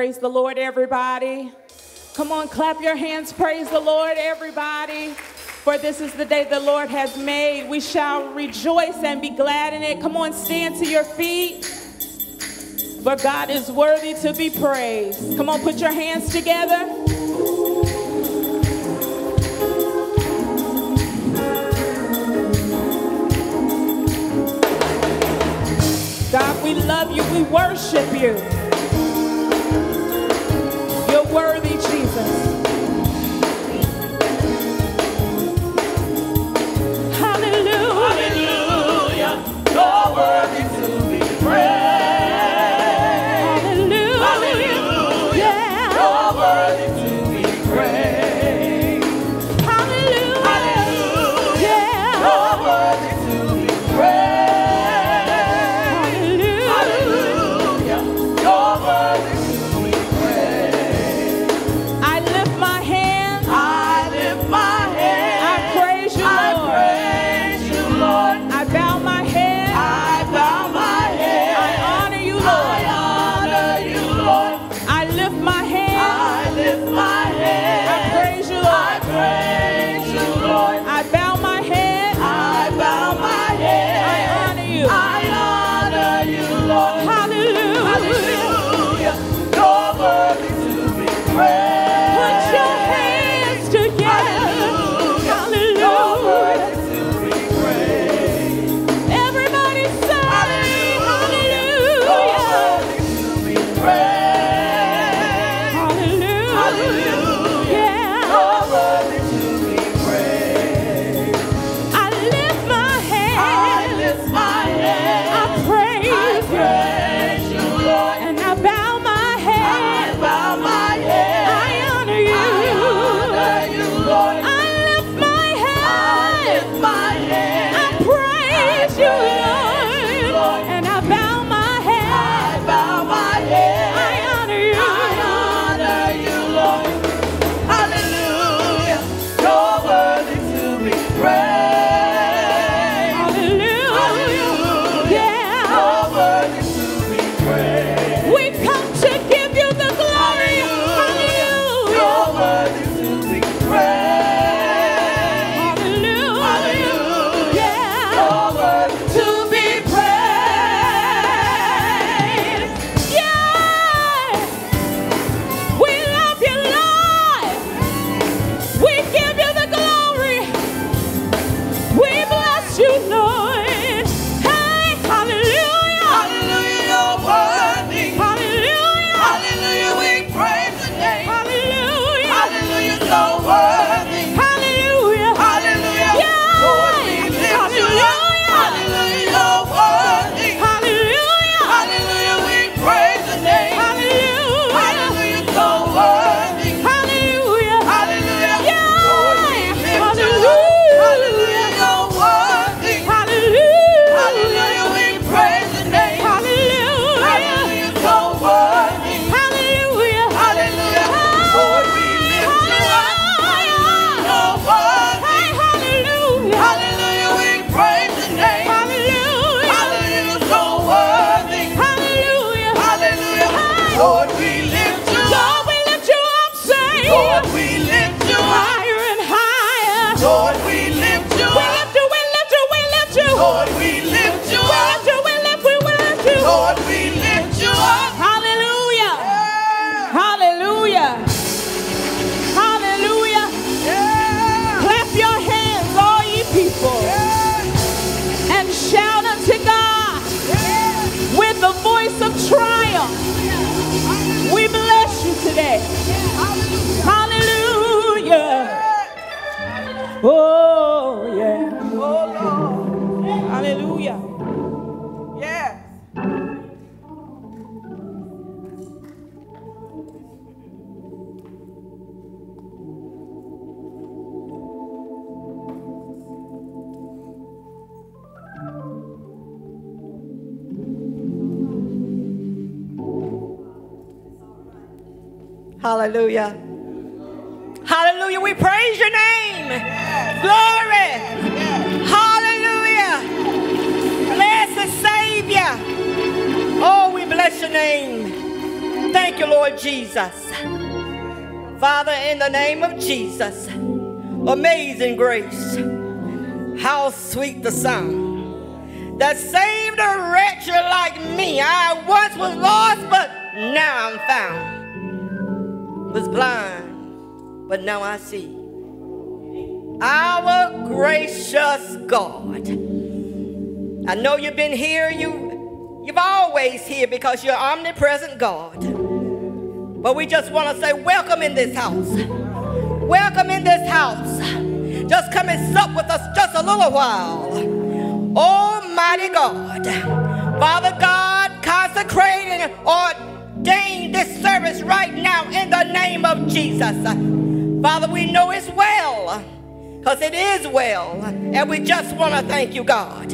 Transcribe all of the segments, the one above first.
Praise the Lord, everybody. Come on, clap your hands. Praise the Lord, everybody. For this is the day the Lord has made. We shall rejoice and be glad in it. Come on, stand to your feet. For God is worthy to be praised. Come on, put your hands together. God, we love you. We worship you. I see. Our gracious God. I know you've been here, you, you've always here because you're omnipresent God. But we just want to say, welcome in this house. Welcome in this house. Just come and sup with us just a little while. Almighty God, Father God, consecrate and ordain this service right now in the name of Jesus. Father, we know it's well because it is well. And we just want to thank you, God.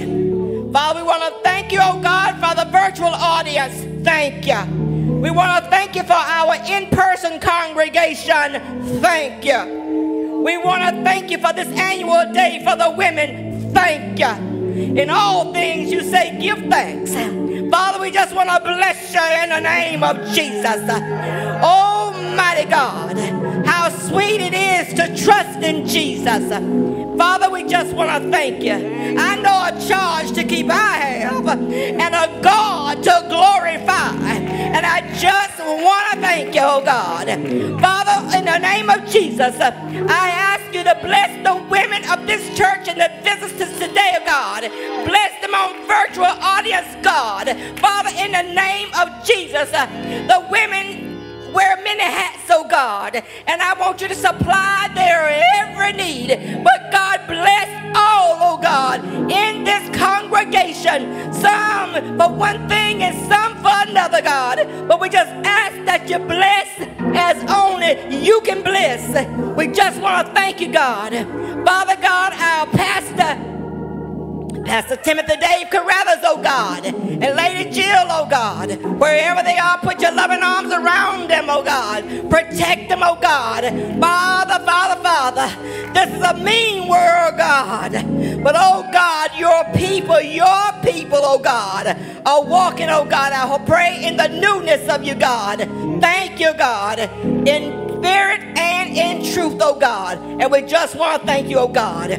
Father, we want to thank you, oh God, for the virtual audience. Thank you. We want to thank you for our in person congregation. Thank you. We want to thank you for this annual day for the women. Thank you. In all things, you say, give thanks. Father, we just want to bless you in the name of Jesus. Almighty God, sweet it is to trust in Jesus. Father, we just want to thank you. I know a charge to keep I have and a God to glorify. And I just want to thank you, oh God. Father, in the name of Jesus, I ask you to bless the women of this church and the visitors today, oh God. Bless them on virtual audience, God. Father, in the name of Jesus, the women wear many hats, oh God. And I want you to supply their every need. But God bless all, oh God, in this congregation. Some for one thing and some for another, God. But we just ask that you bless as only you can bless. We just want to thank you, God. Father God, our pastor. Pastor Timothy Dave Carruthers, oh God, and Lady Jill, oh God, wherever they are, put your loving arms around them, oh God. Protect them, oh God. Father, Father, Father, this is a mean world, God. But, oh God, your people, your people, oh God, are walking, oh God. I will pray in the newness of you, God. Thank you, God, in spirit and in truth, oh God. And we just want to thank you, oh God.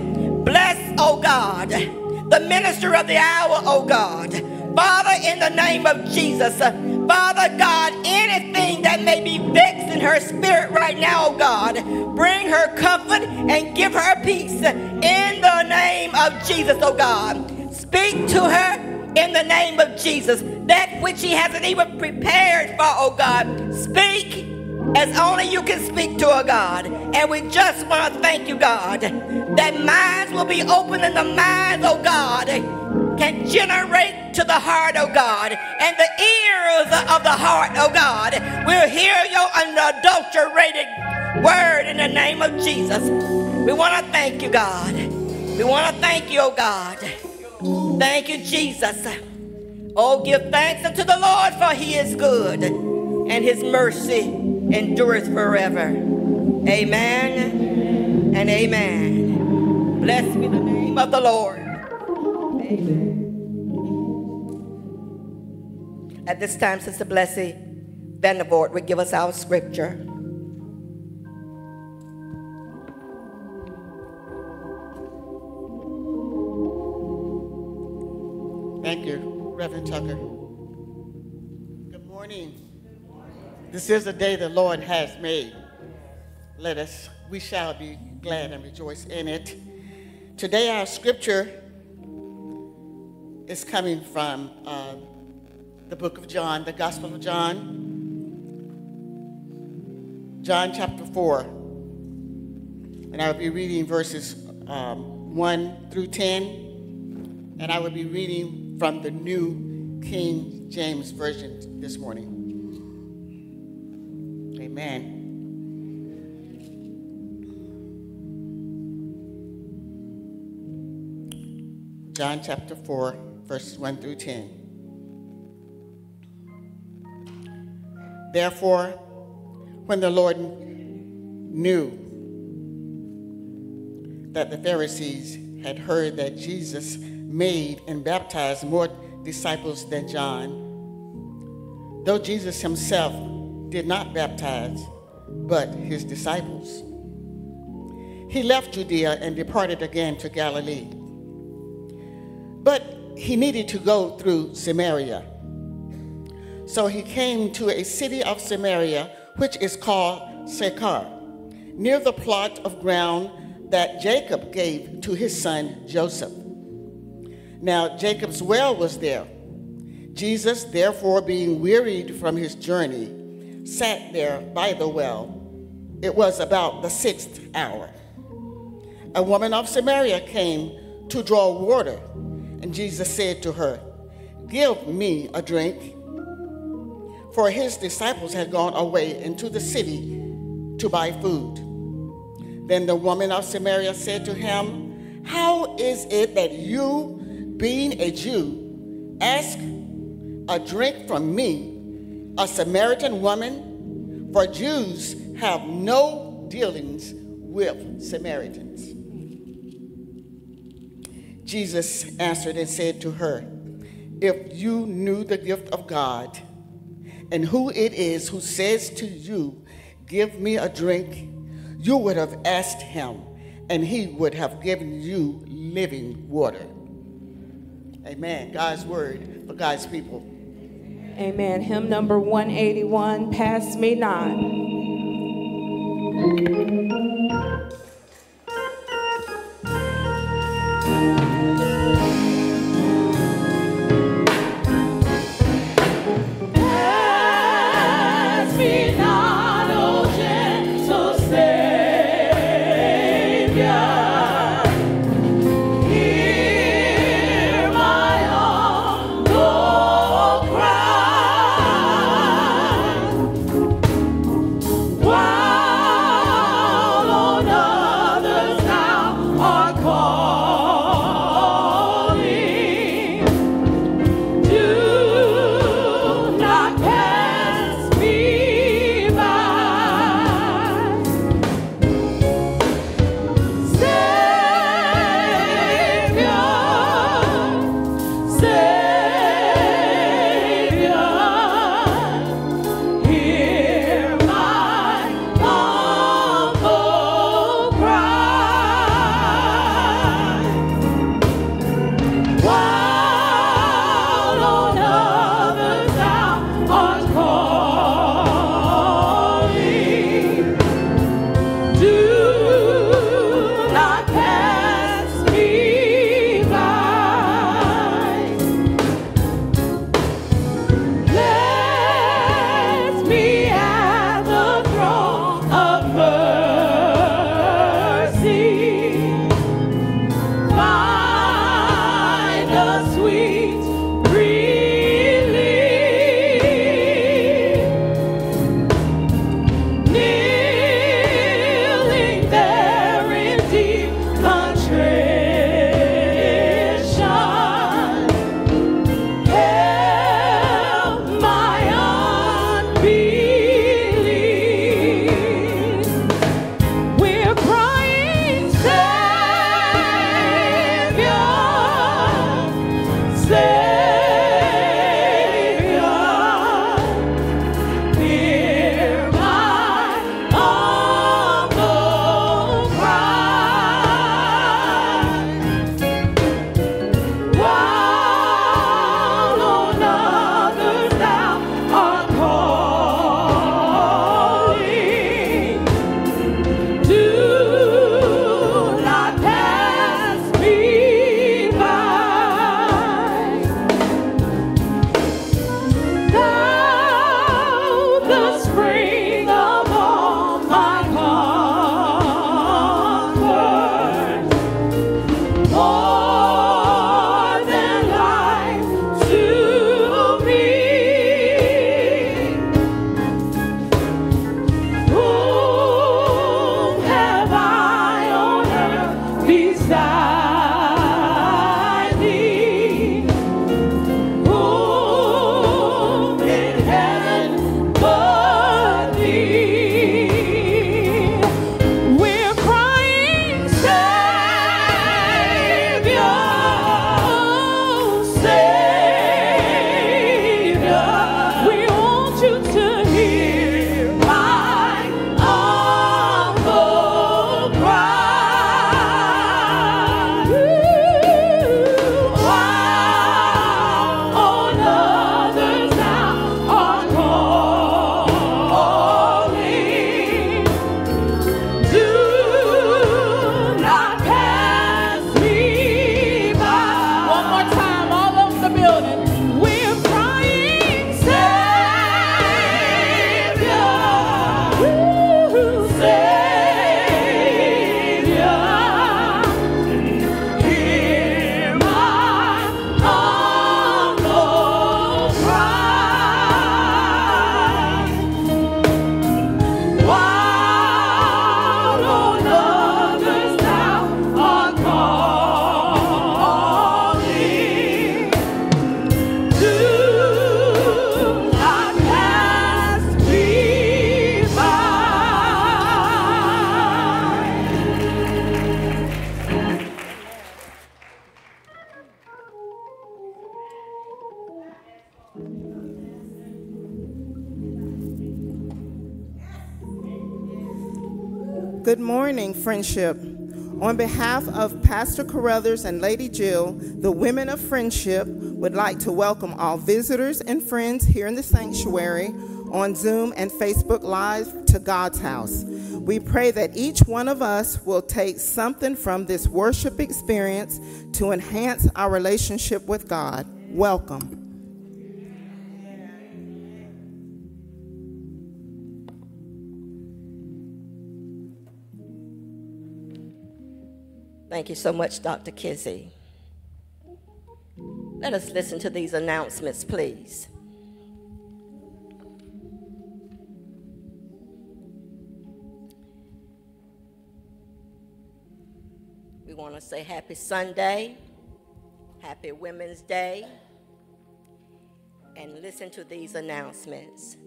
Bless, oh God the minister of the hour, oh God. Father, in the name of Jesus, Father God, anything that may be vexed in her spirit right now, oh God, bring her comfort and give her peace in the name of Jesus, oh God. Speak to her in the name of Jesus. That which she hasn't even prepared for, oh God. Speak as only you can speak to a God. And we just want to thank you, God, that minds will be open and the minds, oh God, can generate to the heart, oh God, and the ears of the heart, oh God, will hear your unadulterated word in the name of Jesus. We want to thank you, God. We want to thank you, oh God. Thank you, Jesus. Oh, give thanks unto the Lord, for he is good, and his mercy endureth forever. Amen and amen. Blessed be the name of the Lord. Amen. At this time, Sister Blessy Vandervoort would give us our scripture. Thank you, Reverend Tucker. Good morning. This is the day the Lord has made. Let us, we shall be glad and rejoice in it. Today, our scripture is coming from uh, the book of John, the Gospel of John, John chapter 4. And I will be reading verses um, 1 through 10. And I will be reading from the New King James Version this morning. Amen. John chapter 4, verses 1 through 10. Therefore, when the Lord knew that the Pharisees had heard that Jesus made and baptized more disciples than John, though Jesus himself did not baptize, but his disciples. He left Judea and departed again to Galilee. But he needed to go through Samaria. So he came to a city of Samaria, which is called Sychar, near the plot of ground that Jacob gave to his son Joseph. Now, Jacob's well was there. Jesus, therefore, being wearied from his journey, sat there by the well. It was about the sixth hour. A woman of Samaria came to draw water, and Jesus said to her, Give me a drink. For his disciples had gone away into the city to buy food. Then the woman of Samaria said to him, How is it that you, being a Jew, ask a drink from me, a Samaritan woman? For Jews have no dealings with Samaritans. Jesus answered and said to her, If you knew the gift of God and who it is who says to you, Give me a drink, you would have asked him, and he would have given you living water. Amen. God's word for God's people. Amen. Hymn number 181 Pass Me Not. Friendship. On behalf of Pastor Carruthers and Lady Jill, the Women of Friendship would like to welcome all visitors and friends here in the sanctuary on Zoom and Facebook Live to God's house. We pray that each one of us will take something from this worship experience to enhance our relationship with God. Welcome. Thank you so much, Dr. Kizzy. Let us listen to these announcements, please. We want to say happy Sunday, happy Women's Day, and listen to these announcements.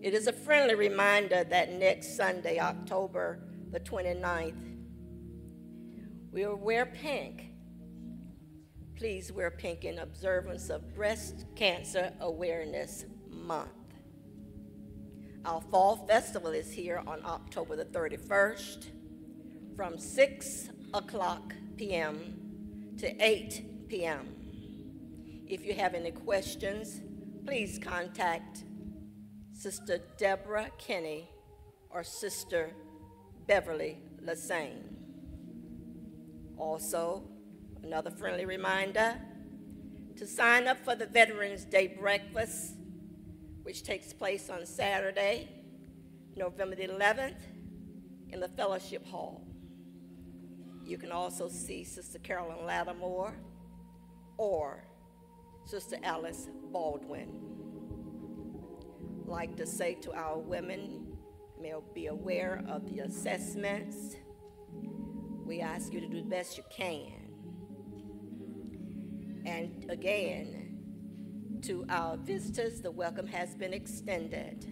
It is a friendly reminder that next Sunday, October the 29th, We'll wear pink. Please wear pink in observance of Breast Cancer Awareness Month. Our fall festival is here on October the 31st from 6 o'clock p.m. to 8 p.m. If you have any questions, please contact Sister Deborah Kenny or Sister Beverly Lassane. Also, another friendly reminder to sign up for the Veterans Day breakfast, which takes place on Saturday, November the 11th, in the Fellowship Hall. You can also see Sister Carolyn Lattimore or Sister Alice Baldwin. Like to say to our women, may be aware of the assessments we ask you to do the best you can. And again, to our visitors, the welcome has been extended.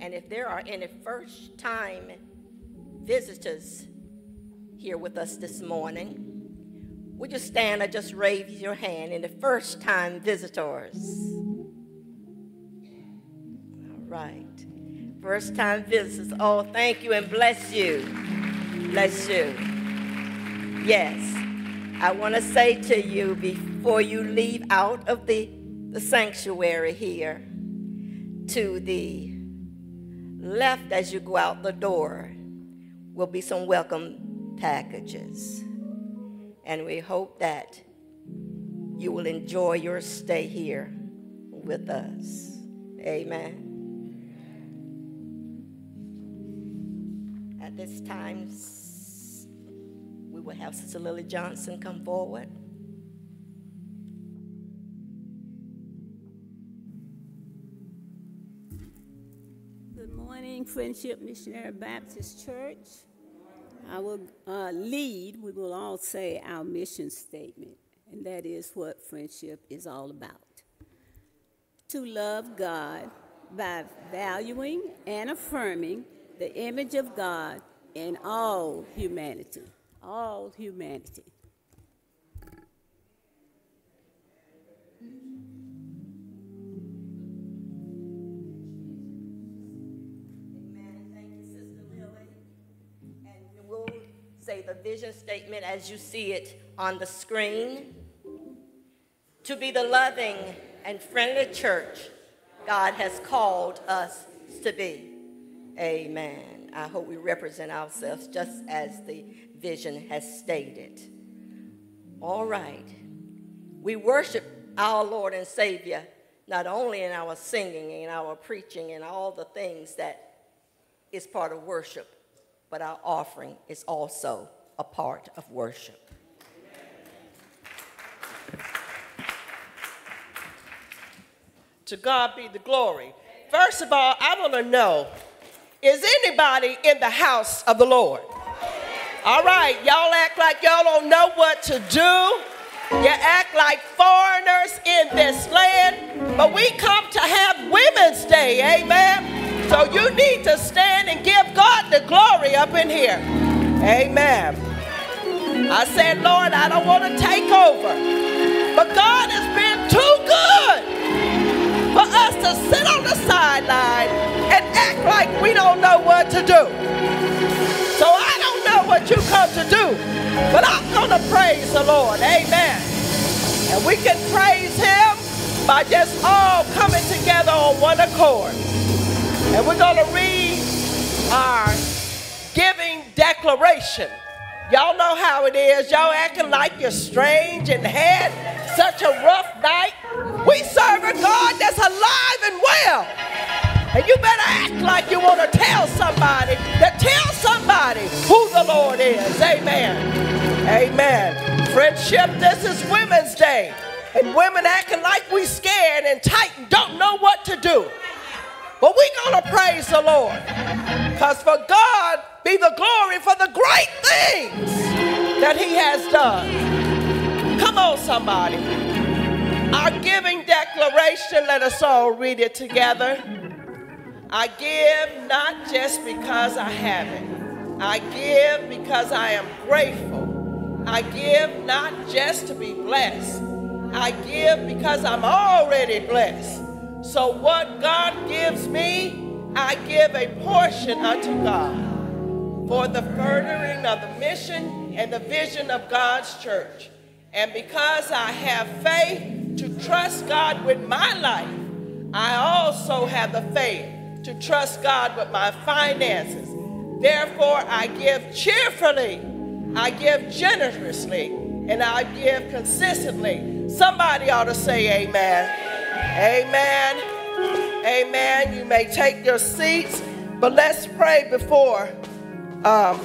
And if there are any first time visitors here with us this morning, would you stand or just raise your hand in the first time visitors? All right. First time visitors. Oh, thank you and bless you. Bless you. Yes. I want to say to you before you leave out of the, the sanctuary here, to the left as you go out the door will be some welcome packages. And we hope that you will enjoy your stay here with us. Amen. At this time, will have Sister Lily Johnson come forward. Good morning, Friendship Missionary Baptist Church. I will uh, lead, we will all say our mission statement, and that is what friendship is all about. To love God by valuing and affirming the image of God in all humanity all humanity. Amen. Thank you, Sister Lily. And we'll say the vision statement as you see it on the screen. To be the loving and friendly church God has called us to be. Amen. I hope we represent ourselves just as the vision has stated. All right. We worship our Lord and Savior not only in our singing and our preaching and all the things that is part of worship, but our offering is also a part of worship. To God be the glory. First of all, I want to know is anybody in the house of the Lord? All right, y'all act like y'all don't know what to do. You act like foreigners in this land, but we come to have Women's Day, amen? So you need to stand and give God the glory up in here, amen. I said, Lord, I don't want to take over, but God has been too good for us to sit on the sideline and act like we don't know what to do. So I'm going to praise the Lord. Amen. And we can praise him by just all coming together on one accord. And we're going to read our giving declaration. Y'all know how it is. Y'all acting like you're strange and had such a rough night. We serve a God that's alive and well. And you better act like you want to tell somebody that tell somebody who the Lord is. Amen. Amen. Friendship, this is Women's Day. And women acting like we scared and tight and don't know what to do. But we're going to praise the Lord. Because for God be the glory for the great things that he has done. Come on, somebody. Our giving declaration, let us all read it together. I give not just because I have it. I give because I am grateful. I give not just to be blessed. I give because I'm already blessed. So what God gives me, I give a portion unto God for the furthering of the mission and the vision of God's church. And because I have faith to trust God with my life, I also have the faith to trust God with my finances. Therefore, I give cheerfully, I give generously, and I give consistently. Somebody ought to say amen. Amen. Amen. You may take your seats, but let's pray before um,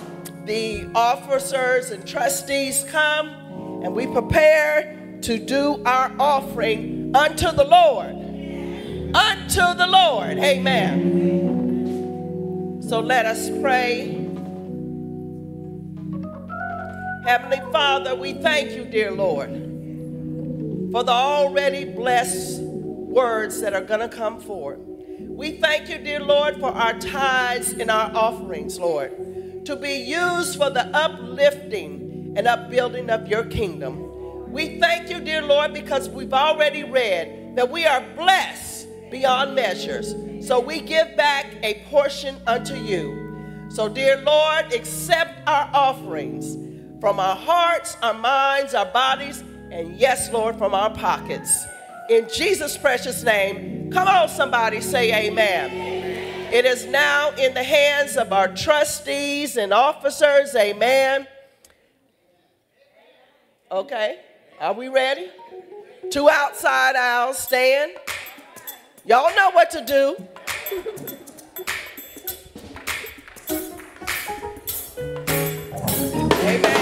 the officers and trustees come and we prepare to do our offering unto the Lord. Unto the Lord. Amen. So let us pray. Heavenly Father, we thank you, dear Lord, for the already blessed words that are going to come forth. We thank you, dear Lord, for our tithes and our offerings, Lord, to be used for the uplifting and upbuilding of your kingdom. We thank you, dear Lord, because we've already read that we are blessed beyond measures. So we give back a portion unto you. So, dear Lord, accept our offerings from our hearts, our minds, our bodies, and yes, Lord, from our pockets in Jesus' precious name. Come on, somebody, say amen. amen. It is now in the hands of our trustees and officers. Amen. Okay, are we ready? Two outside aisles stand. Y'all know what to do. Amen.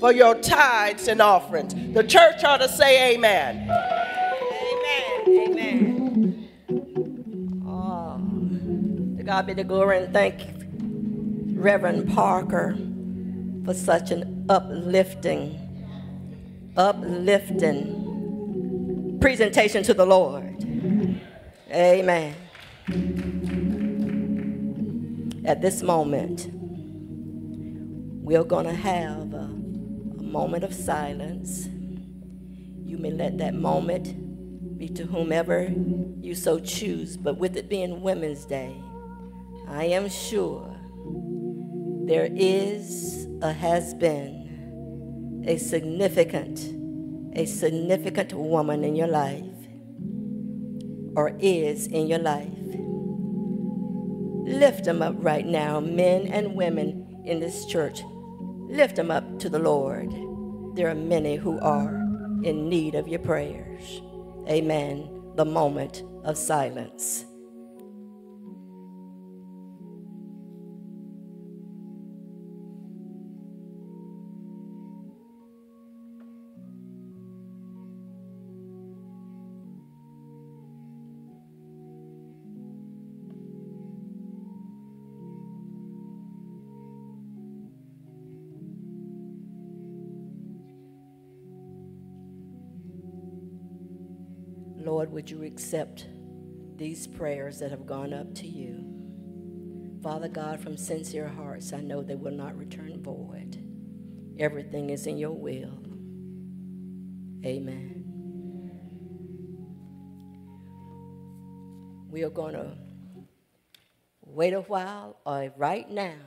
For your tithes and offerings. The church ought to say amen. Amen. Amen. Oh, to God be the glory and thank Reverend Parker for such an uplifting, uplifting presentation to the Lord. Amen. At this moment, we're going to have moment of silence. You may let that moment be to whomever you so choose, but with it being Women's Day, I am sure there is a has been a significant, a significant woman in your life or is in your life. Lift them up right now, men and women in this church. Lift them up to the Lord. There are many who are in need of your prayers. Amen. The moment of silence. Lord, would you accept these prayers that have gone up to you? Father God, from sincere hearts, I know they will not return void. Everything is in your will. Amen. We are going to wait a while, or right now,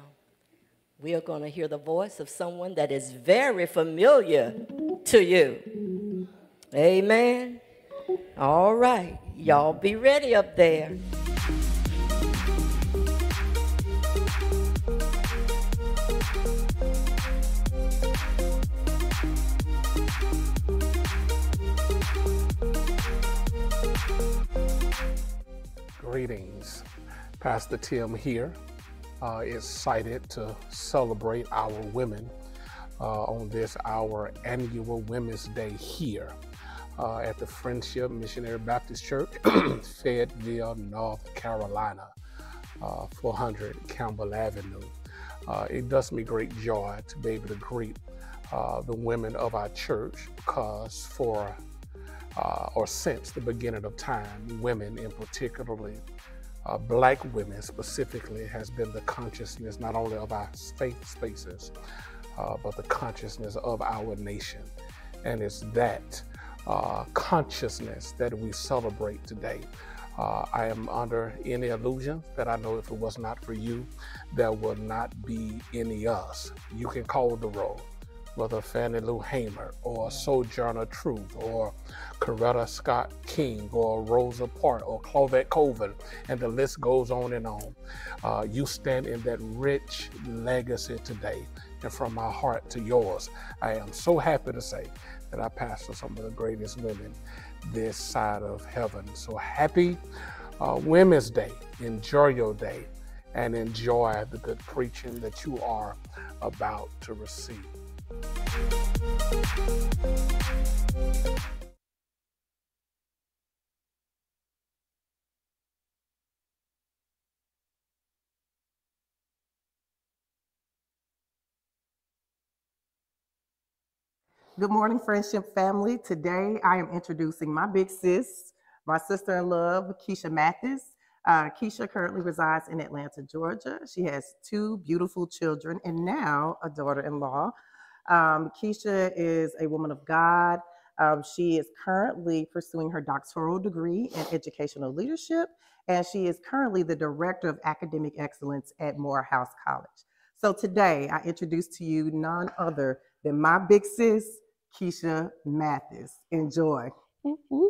we are going to hear the voice of someone that is very familiar to you. Amen. All right. Y'all be ready up there. Greetings. Pastor Tim here. Uh, excited to celebrate our women uh, on this, our annual Women's Day here uh, at the Friendship Missionary Baptist Church, Fayetteville, North Carolina, uh, 400 Campbell Avenue. Uh, it does me great joy to be able to greet uh, the women of our church because for uh, or since the beginning of time, women, in particularly uh, black women specifically, has been the consciousness not only of our faith spaces, but the consciousness of our nation. And it's that uh, consciousness that we celebrate today. Uh, I am under any illusion that I know if it was not for you, there would not be any us. You can call the roll whether Fannie Lou Hamer or Sojourner Truth or Coretta Scott King or Rosa Parks or Claudette Colvin, and the list goes on and on. Uh, you stand in that rich legacy today. And from my heart to yours, I am so happy to say that I pastor some of the greatest women this side of heaven. So happy uh, Women's Day. Enjoy your day and enjoy the good preaching that you are about to receive. Good morning, friendship family. Today I am introducing my big sis, my sister in love, Quisha Mathis. Uh, Quisha currently resides in Atlanta, Georgia. She has two beautiful children and now a daughter in law. Um, Quisha is a woman of God. Um, she is currently pursuing her doctoral degree in educational leadership, and she is currently the director of academic excellence at Morehouse College. So today I introduce to you none other than my big sis, Quisha Mathis. Enjoy. Mm-hmm.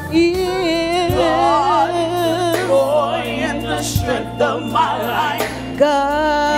God is. God is the joy and the strength of my life. God.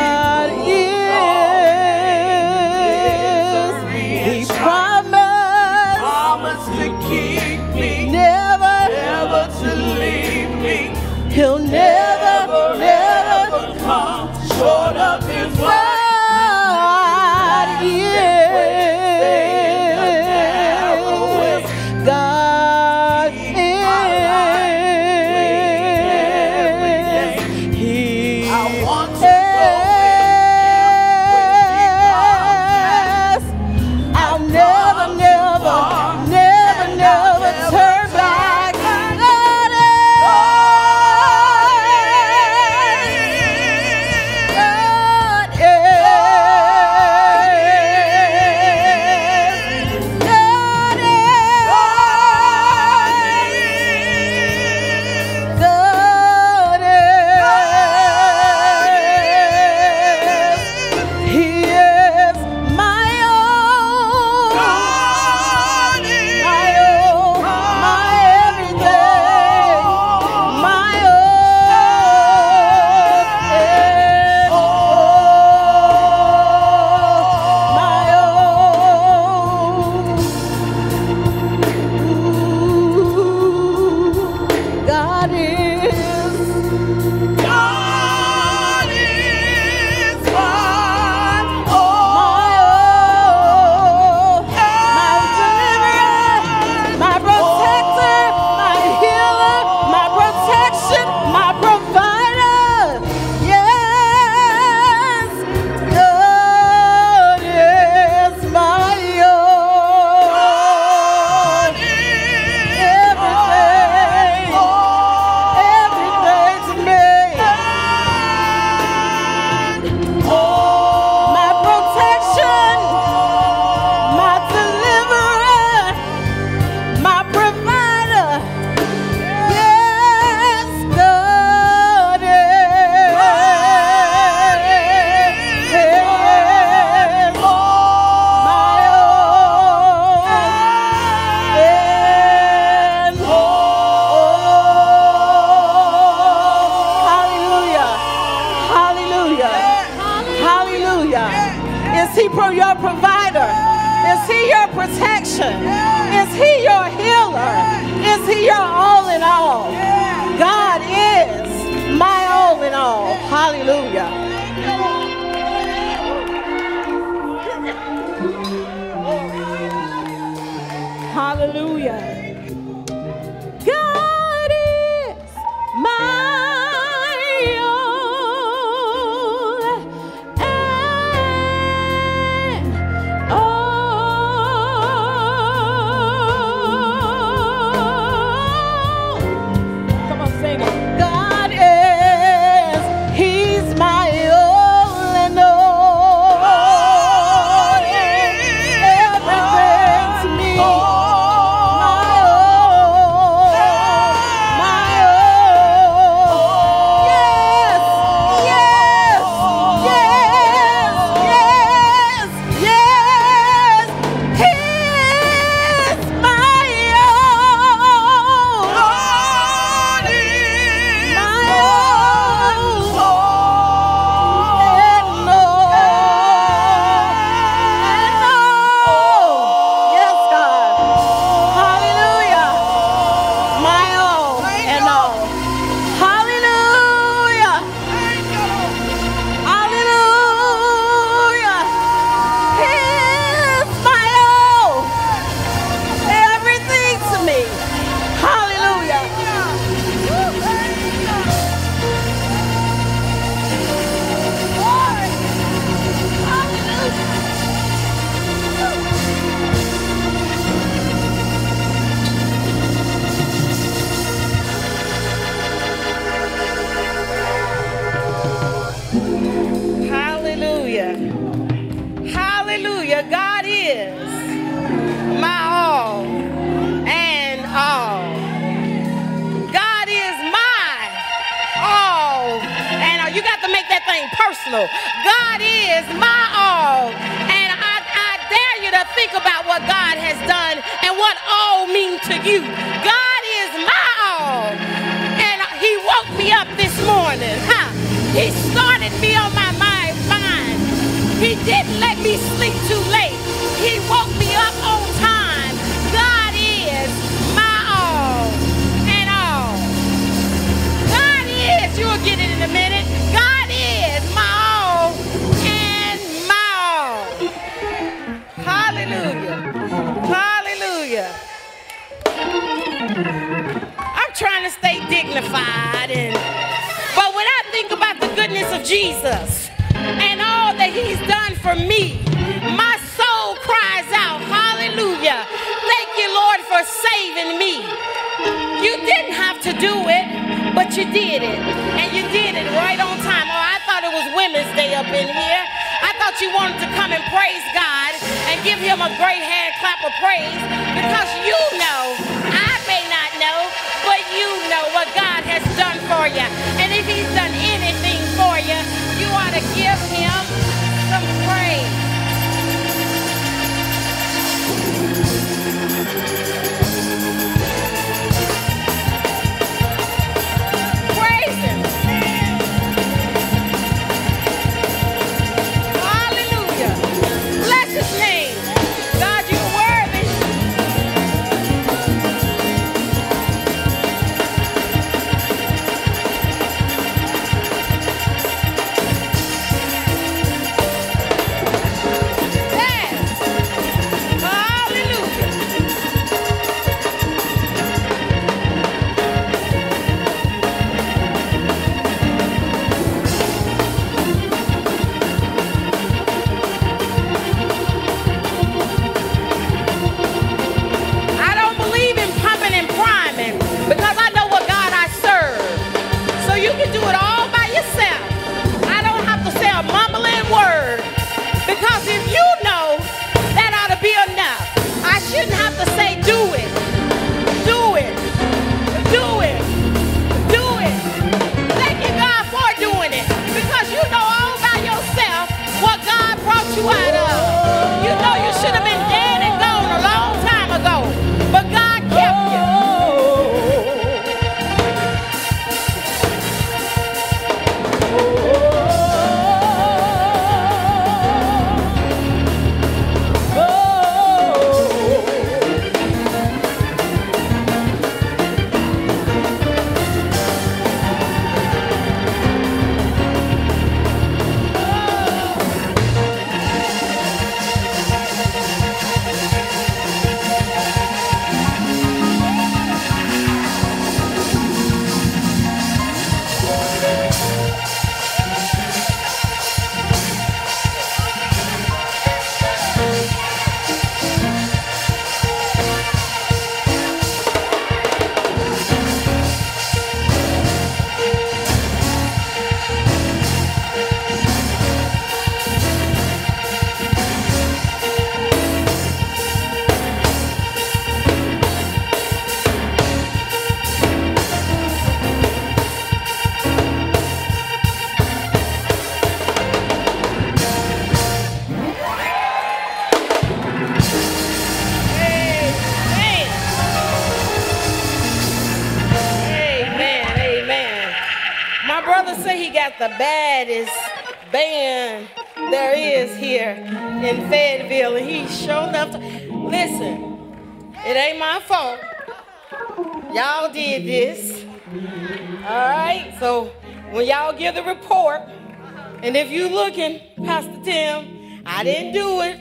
And if you looking, Pastor Tim, I didn't do it.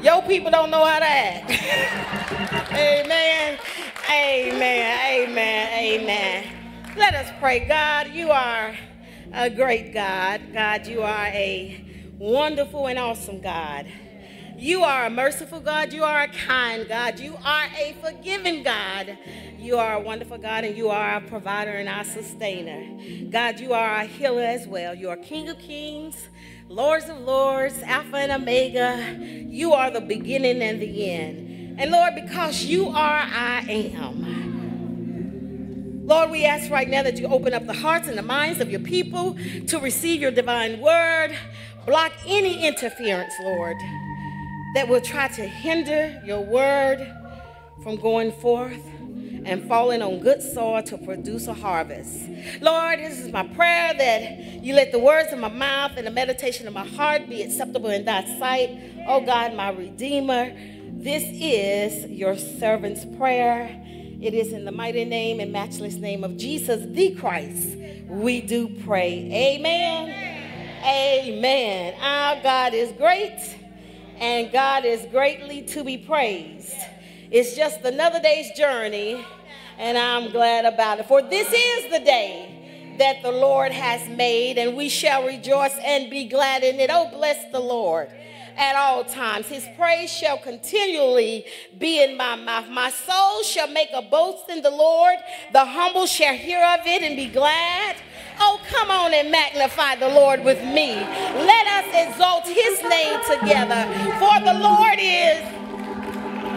Your people don't know how to act. amen. Amen. Amen. Amen. Let us pray. God, you are a great God. God, you are a wonderful and awesome God. You are a merciful God. You are a kind God. You are a forgiving God. You are a wonderful God, and you are our provider and our sustainer. God, you are our healer as well. You are King of kings, Lords of lords, Alpha and Omega. You are the beginning and the end. And Lord, because you are, I am. Lord, we ask right now that you open up the hearts and the minds of your people to receive your divine word. Block any interference, Lord, that will try to hinder your word from going forth and falling on good soil to produce a harvest. Lord, this is my prayer that you let the words of my mouth and the meditation of my heart be acceptable in thy sight. Oh God, my Redeemer, this is your servant's prayer. It is in the mighty name and matchless name of Jesus the Christ we do pray. Amen. Amen. Our God is great and God is greatly to be praised. It's just another day's journey, and I'm glad about it. For this is the day that the Lord has made, and we shall rejoice and be glad in it. Oh, bless the Lord at all times. His praise shall continually be in my mouth. My soul shall make a boast in the Lord. The humble shall hear of it and be glad. Oh, come on and magnify the Lord with me. Let us exalt his name together. For the Lord is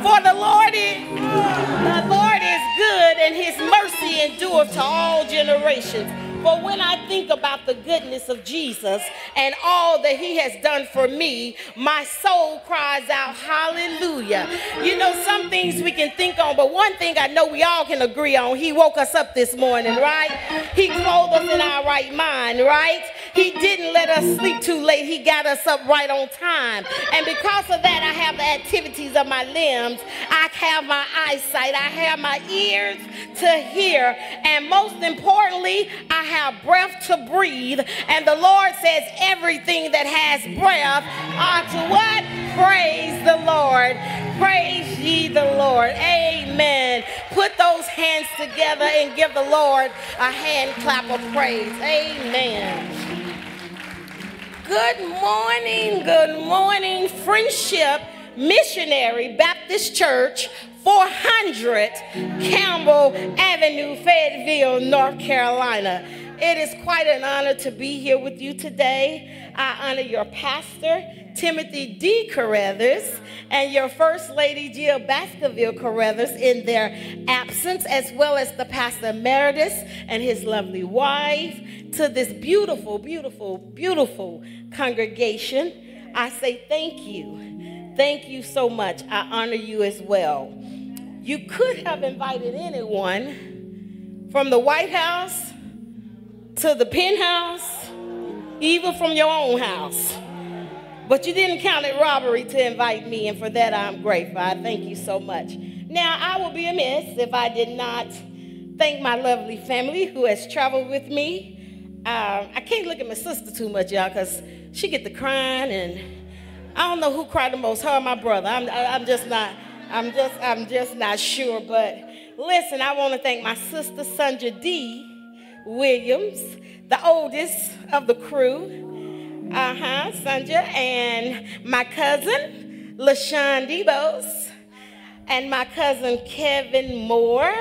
for the Lord is the Lord is good and his mercy endureth to all generations. But when I think about the goodness of Jesus and all that he has done for me, my soul cries out, Hallelujah. You know, some things we can think on, but one thing I know we all can agree on he woke us up this morning, right? He clothed us in our right mind, right? He didn't let us sleep too late. He got us up right on time. And because of that, I have the activities of my limbs. I have my eyesight. I have my ears to hear. And most importantly, I have breath to breathe. And the Lord says everything that has breath ought to what? Praise the Lord. Praise ye the Lord. Amen. Put those hands together and give the Lord a hand clap of praise. Amen. Good morning, good morning, Friendship Missionary Baptist Church, 400 Campbell Avenue, Fayetteville, North Carolina. It is quite an honor to be here with you today. I honor your pastor, Timothy D. Carruthers, and your First Lady Jill Baskerville Carruthers in their absence, as well as the Pastor Emeritus and his lovely wife, to this beautiful, beautiful, beautiful congregation. I say thank you. Thank you so much. I honor you as well. You could have invited anyone from the White House to the penthouse, even from your own house. But you didn't count it robbery to invite me, and for that I'm grateful. I thank you so much. Now, I will be amiss if I did not thank my lovely family who has traveled with me. Uh, I can't look at my sister too much, y'all, because she get the crying, and I don't know who cried the most, her or my brother. I'm, I'm just not, I'm just, I'm just not sure. But listen, I want to thank my sister Sandra D. Williams, the oldest of the crew. Uh huh, Sandra, and my cousin, LaShawn Debos, and my cousin Kevin Moore.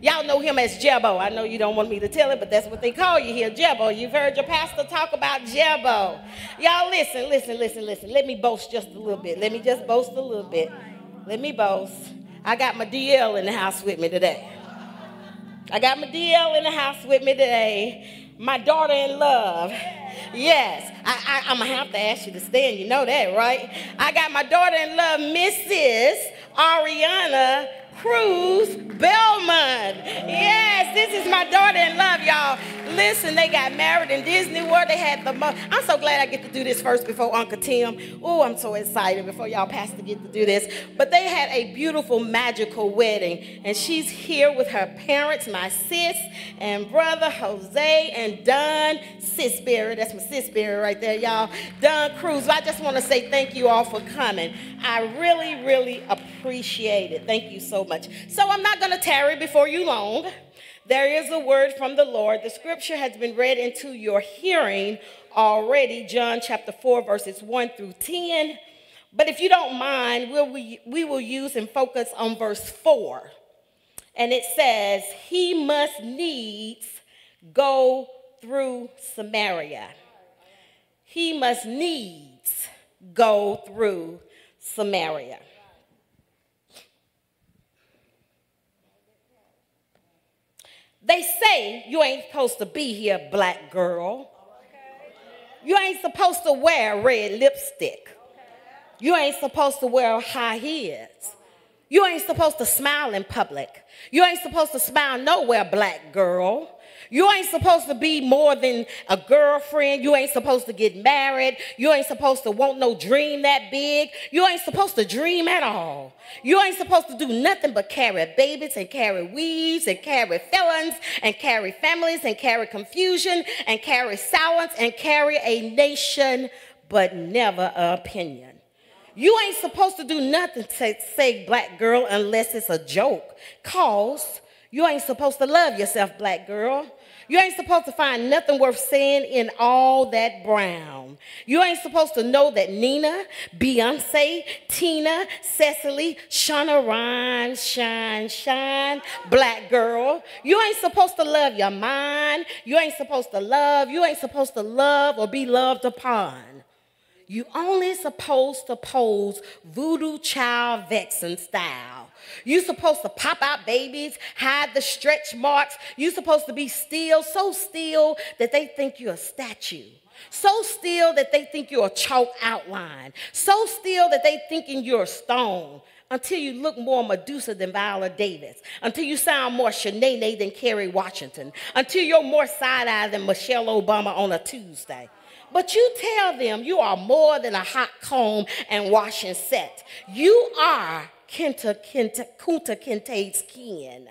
Y'all know him as Jebo. I know you don't want me to tell it, but that's what they call you here, Jebo. You've heard your pastor talk about Jebo. Y'all listen, listen, listen, listen. Let me boast just a little bit. Let me just boast a little bit. Let me boast. I got my DL in the house with me today. I got my DL in the house with me today. My daughter in love. Yes, I, am gonna have to ask you to stand. You know that, right? I got my daughter in love, Mrs. Ariana Cruz Bellman. Yes, this is my daughter in love, y'all. Listen, they got married in Disney World. They had the most. I'm so glad I get to do this first before Uncle Tim. Oh, I'm so excited before y'all pastor get to do this. But they had a beautiful, magical wedding. And she's here with her parents, my sis and brother Jose and Don Sisberry. That's my Sisberry right there, y'all. Don Cruz. I just want to say thank you all for coming. I really, really appreciate it. Thank you so much. So I'm not going to tarry before you long. There is a word from the Lord. The scripture has been read into your hearing already, John chapter 4, verses 1 through 10. But if you don't mind, we'll, we, we will use and focus on verse 4. And it says, He must needs go through Samaria. He must needs go through Samaria. They say you ain't supposed to be here, black girl. You ain't supposed to wear red lipstick. You ain't supposed to wear high heels. You ain't supposed to smile in public. You ain't supposed to smile nowhere, black girl. You ain't supposed to be more than a girlfriend. You ain't supposed to get married. You ain't supposed to want no dream that big. You ain't supposed to dream at all. You ain't supposed to do nothing but carry babies and carry weeds and carry felons and carry families and carry confusion and carry silence and carry a nation, but never an opinion. You ain't supposed to do nothing to say black girl unless it's a joke. Cause you ain't supposed to love yourself, black girl. You ain't supposed to find nothing worth saying in all that brown. You ain't supposed to know that Nina, Beyonce, Tina, Cicely, Shonda Rhimes, shine, shine, black girl. You ain't supposed to love your mind. You ain't supposed to love. You ain't supposed to love or be loved upon. You only supposed to pose voodoo child vexing style. You supposed to pop out babies, hide the stretch marks. You supposed to be still, so still that they think you're a statue. So still that they think you're a chalk outline. So still that they thinking you're a stone. Until you look more Medusa than Viola Davis. Until you sound more Shanae than Kerry Washington. Until you're more side-eye than Michelle Obama on a Tuesday. But you tell them you are more than a hot comb and washing set. You are Kenta, Kenta, Kunta Kinte's kin.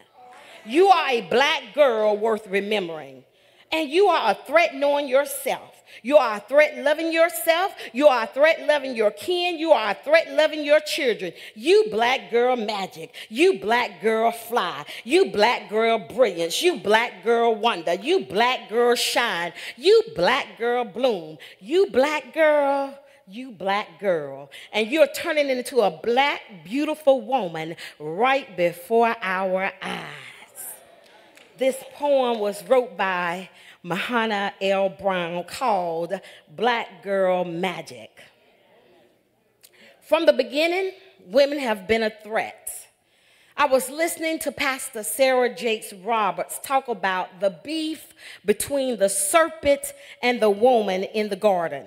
You are a black girl worth remembering. And you are a threat knowing yourself. You are a threat loving yourself. You are a threat loving your kin. You are a threat loving your children. You black girl magic. You black girl fly. You black girl brilliance. You black girl wonder. You black girl shine. You black girl bloom. You black girl you black girl, and you're turning into a black, beautiful woman right before our eyes. This poem was wrote by Mahogany L. Browne called Black Girl Magic. From the beginning, women have been a threat. I was listening to Pastor Sarah Jakes Roberts talk about the beef between the serpent and the woman in the garden.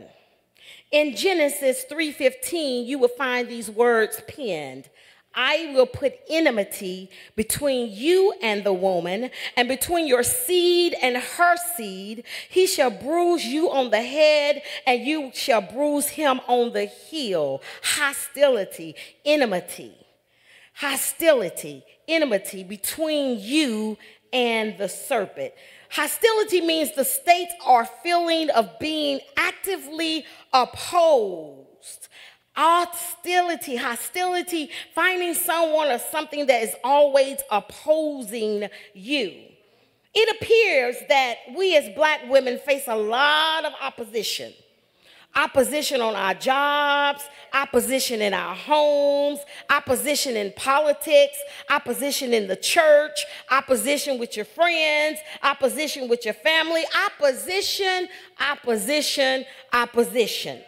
In Genesis 3:15, you will find these words penned. I will put enmity between you and the woman, and between your seed and her seed. He shall bruise you on the head, and you shall bruise him on the heel. Hostility, enmity, hostility, enmity between you and the serpent. Hostility means the state or feeling of being actively opposed hostility, hostility, finding someone or something that is always opposing you. It appears that we as black women face a lot of opposition. Opposition on our jobs, opposition in our homes, opposition in politics, opposition in the church, opposition with your friends, opposition with your family, opposition, opposition, opposition.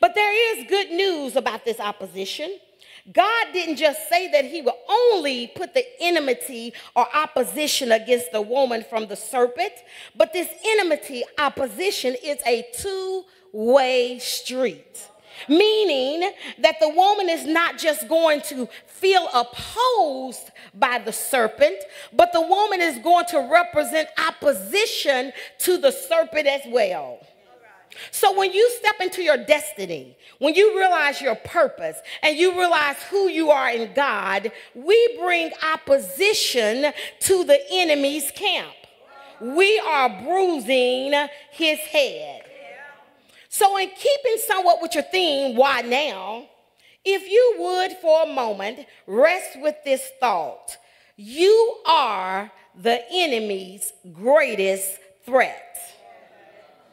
But there is good news about this opposition. God didn't just say that he will only put the enmity or opposition against the woman from the serpent, but this enmity opposition is a two way street. meaning that the woman is not just going to feel opposed by the serpent, but the woman is going to represent opposition to the serpent as well. So when you step into your destiny, when you realize your purpose and you realize who you are in God, we bring opposition to the enemy's camp. We are bruising his head. So, in keeping somewhat with your theme, why now? If you would for a moment rest with this thought you are the enemy's greatest threat.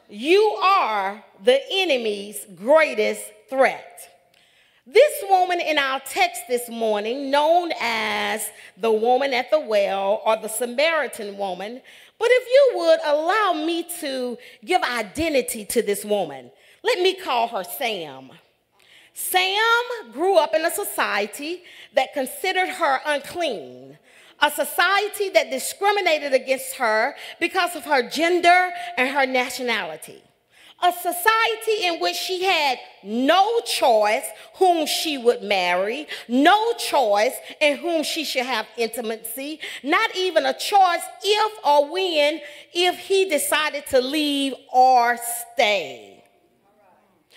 You are the enemy's greatest threat. This woman in our text this morning, known as the woman at the well or the Samaritan woman, but if you would allow me to give identity to this woman, let me call her Sam. Sam grew up in a society that considered her unclean, a society that discriminated against her because of her gender and her nationality. A society in which she had no choice whom she would marry, no choice in whom she should have intimacy, not even a choice if or when, if he decided to leave or stay.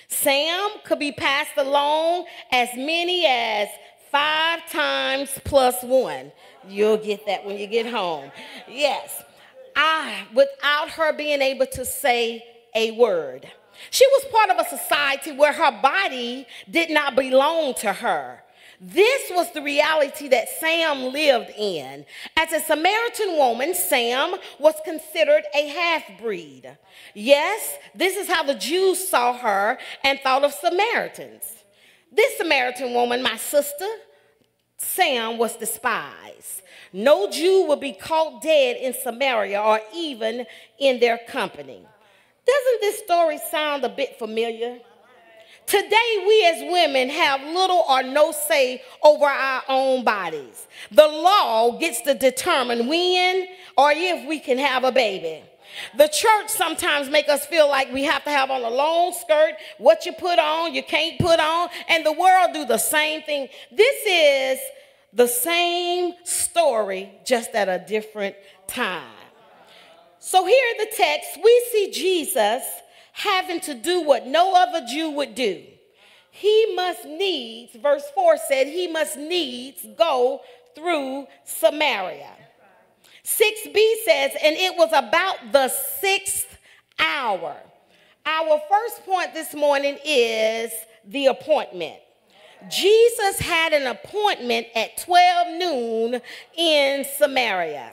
Sam could be passed along as many as five times plus one. You'll get that when you get home. Yes. I, without her being able to say a word. She was part of a society where her body did not belong to her. This was the reality that Sam lived in. As a Samaritan woman, Sam was considered a half breed. Yes, this is how the Jews saw her and thought of Samaritans. This Samaritan woman, my sister, Sam was despised. No Jew would be caught dead in Samaria or even in their company. Doesn't this story sound a bit familiar? Today, we as women have little or no say over our own bodies. The law gets to determine when or if we can have a baby. The church sometimes make us feel like we have to have on a long skirt, what you put on, you can't put on, and the world do the same thing. This is the same story, just at a different time. So here in the text, we see Jesus having to do what no other Jew would do. He must needs, verse 4 said, he must needs go through Samaria. 6b says, and it was about the sixth hour. Our first point this morning is the appointment. Jesus had an appointment at 12 noon in Samaria.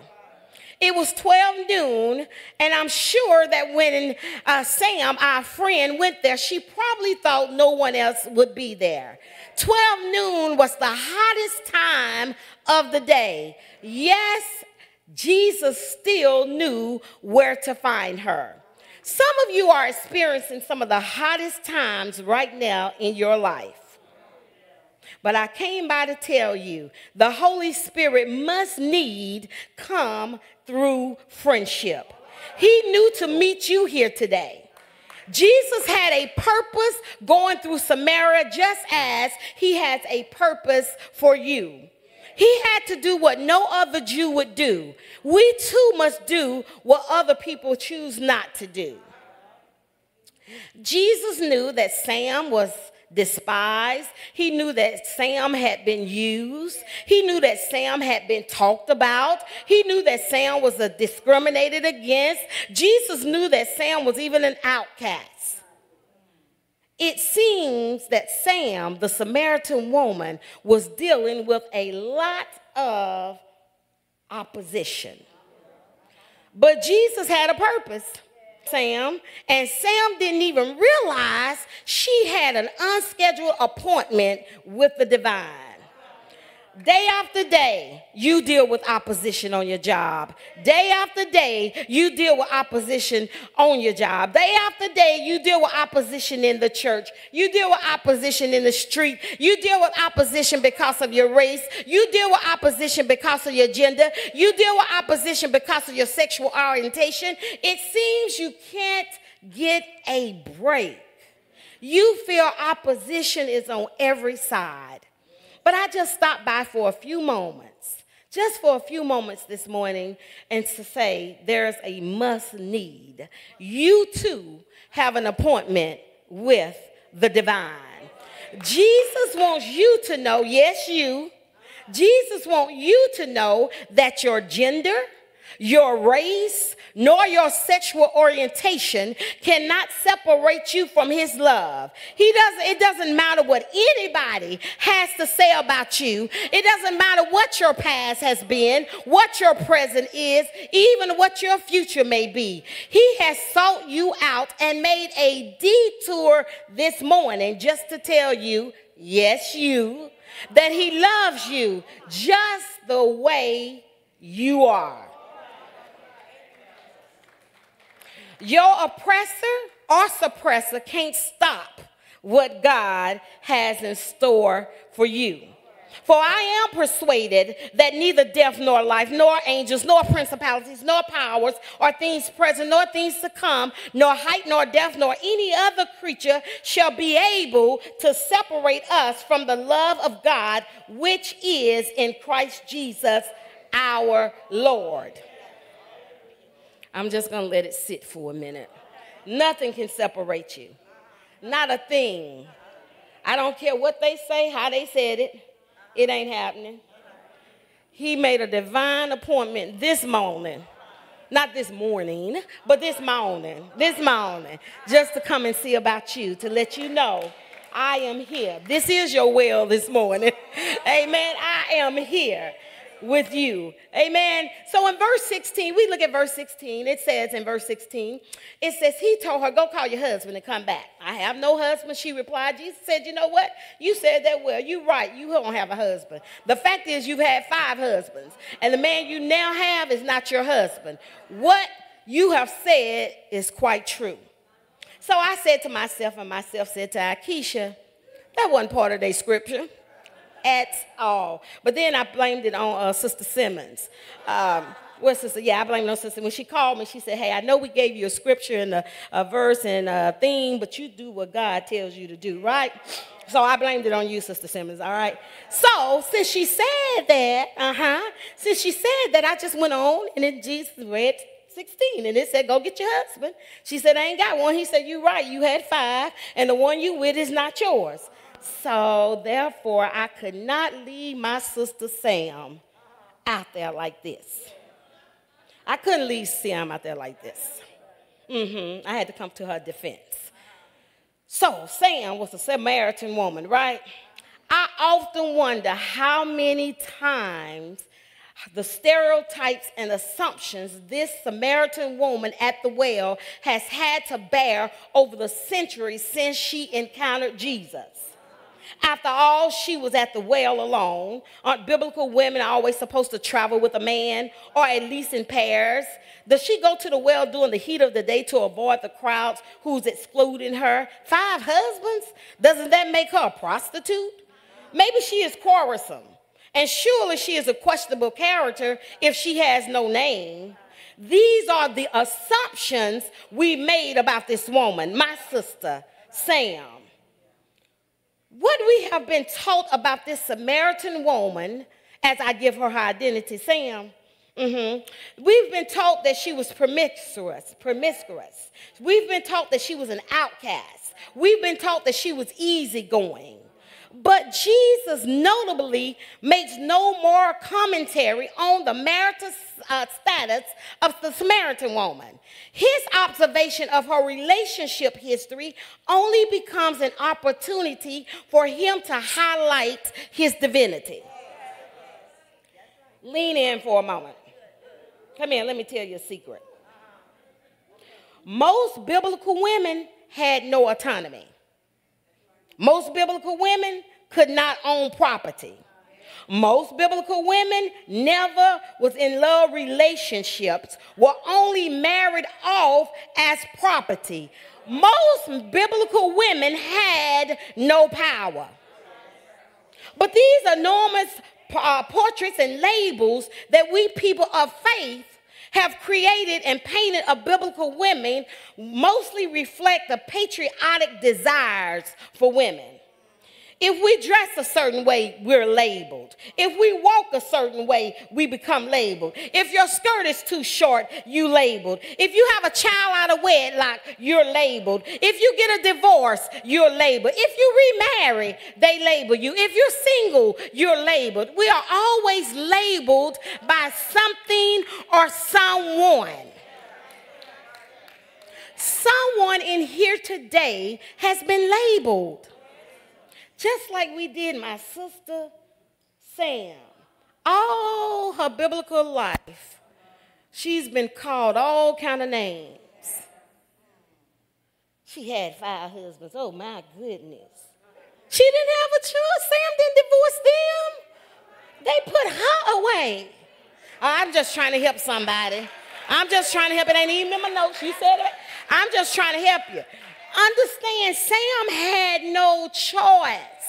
It was 12 noon, and I'm sure that when uh, Sam, our friend, went there, she probably thought no one else would be there. 12 noon was the hottest time of the day. Yes, Jesus still knew where to find her. Some of you are experiencing some of the hottest times right now in your life. But I came by to tell you the Holy Spirit must need come through friendship. He knew to meet you here today. Jesus had a purpose going through Samaria just as he has a purpose for you. He had to do what no other Jew would do. We too must do what other people choose not to do. Jesus knew that Sam was despised. He knew that Sam had been used. He knew that Sam had been talked about. He knew that Sam was a discriminated against. Jesus knew that Sam was even an outcast. It seems that Sam, the Samaritan woman, was dealing with a lot of opposition. But Jesus had a purpose. Sam, and Sam didn't even realize she had an unscheduled appointment with the divine. Day after day, you deal with opposition on your job. Day after day, you deal with opposition on your job. Day after day, you deal with opposition in the church. You deal with opposition in the street. You deal with opposition because of your race. You deal with opposition because of your gender. You deal with opposition because of your sexual orientation. It seems you can't get a break. You feel opposition is on every side. But I just stopped by for a few moments, just for a few moments this morning, and to say there's a must need. You too have an appointment with the divine. Jesus wants you to know, yes, you. Jesus wants you to know that your gender, your race, nor your sexual orientation cannot separate you from his love. He doesn't, it doesn't matter what anybody has to say about you. It doesn't matter what your past has been, what your present is, even what your future may be. He has sought you out and made a detour this morning just to tell you, yes, you, that he loves you just the way you are. Your oppressor or suppressor can't stop what God has in store for you. For I am persuaded that neither death nor life, nor angels, nor principalities, nor powers, or things present, nor things to come, nor height, nor depth, nor any other creature shall be able to separate us from the love of God, which is in Christ Jesus our Lord. I'm just going to let it sit for a minute. Nothing can separate you, not a thing. I don't care what they say, how they said it, it ain't happening. He made a divine appointment this morning. Not this morning, but this morning, this morning, just to come and see about you, to let you know I am here. This is your well this morning. Amen. I am here with you. Amen. So in verse 16, we look at verse 16. It says in verse 16, it says, He told her, Go call your husband and come back. I have no husband. She replied, Jesus said, You know what? You said that well. You're right. You don't have a husband. The fact is, you've had five husbands, and the man you now have is not your husband. What you have said is quite true. So I said to myself, and myself said to Akeisha, that wasn't part of their scripture at all. But then I blamed it on uh, Sister Simmons. Um, well, sister, yeah, I blame on sister. When she called me, she said, "Hey, I know we gave you a scripture and a, a verse and a theme, but you do what God tells you to do, right?" So I blamed it on you, Sister Simmons. All right. So since she said that, uh huh. Since she said that, I just went on and then Jesus read 16 and it said, Go get your husband. She said, I ain't got one. He said, You're right. You had five, and the one you with is not yours. So therefore, I could not leave my sister Sam out there like this. I couldn't leave Sam out there like this. Mm-hmm. I had to come to her defense. So Sam was a Samaritan woman, right? I often wonder how many times the stereotypes and assumptions this Samaritan woman at the well has had to bear over the centuries since she encountered Jesus. After all, she was at the well alone. Aren't biblical women always supposed to travel with a man or at least in pairs? Does she go to the well during the heat of the day to avoid the crowds who's excluding her? Five husbands? Doesn't that make her a prostitute? Maybe she is quarrelsome. And surely she is a questionable character if she has no name. These are the assumptions we made about this woman, my sister, Sam. What we have been taught about this Samaritan woman, as I give her her identity, Sam, mm-hmm, we've been taught that she was promiscuous, promiscuous. We've been taught that she was an outcast. We've been taught that she was easygoing. But Jesus notably makes no more commentary on the marital uh, status of the Samaritan woman. His observation of her relationship history only becomes an opportunity for him to highlight his divinity. Lean in for a moment. Come here, let me tell you a secret. Most biblical women had no autonomy. Most biblical women could not own property. Most biblical women never was in love relationships, were only married off as property. Most biblical women had no power. But these enormous uh, portraits and labels that we people of faith have created and painted of biblical women mostly reflect the patriotic desires for women. If we dress a certain way, we're labeled. If we walk a certain way, we become labeled. If your skirt is too short, you labeled. If you have a child out of wedlock, you're labeled. If you get a divorce, you're labeled. If you remarry, they label you. If you're single, you're labeled. We are always labeled by something or someone. Someone in here today has been labeled. Just like we did my sister Sam. All her biblical life, she's been called all kind of names. She had five husbands. Oh my goodness. She didn't have a choice. Sam didn't divorce them. They put her away. Oh, I'm just trying to help somebody. I'm just trying to help. It ain't even in my notes. You said it. I'm just trying to help you. Understand, Sam had no choice.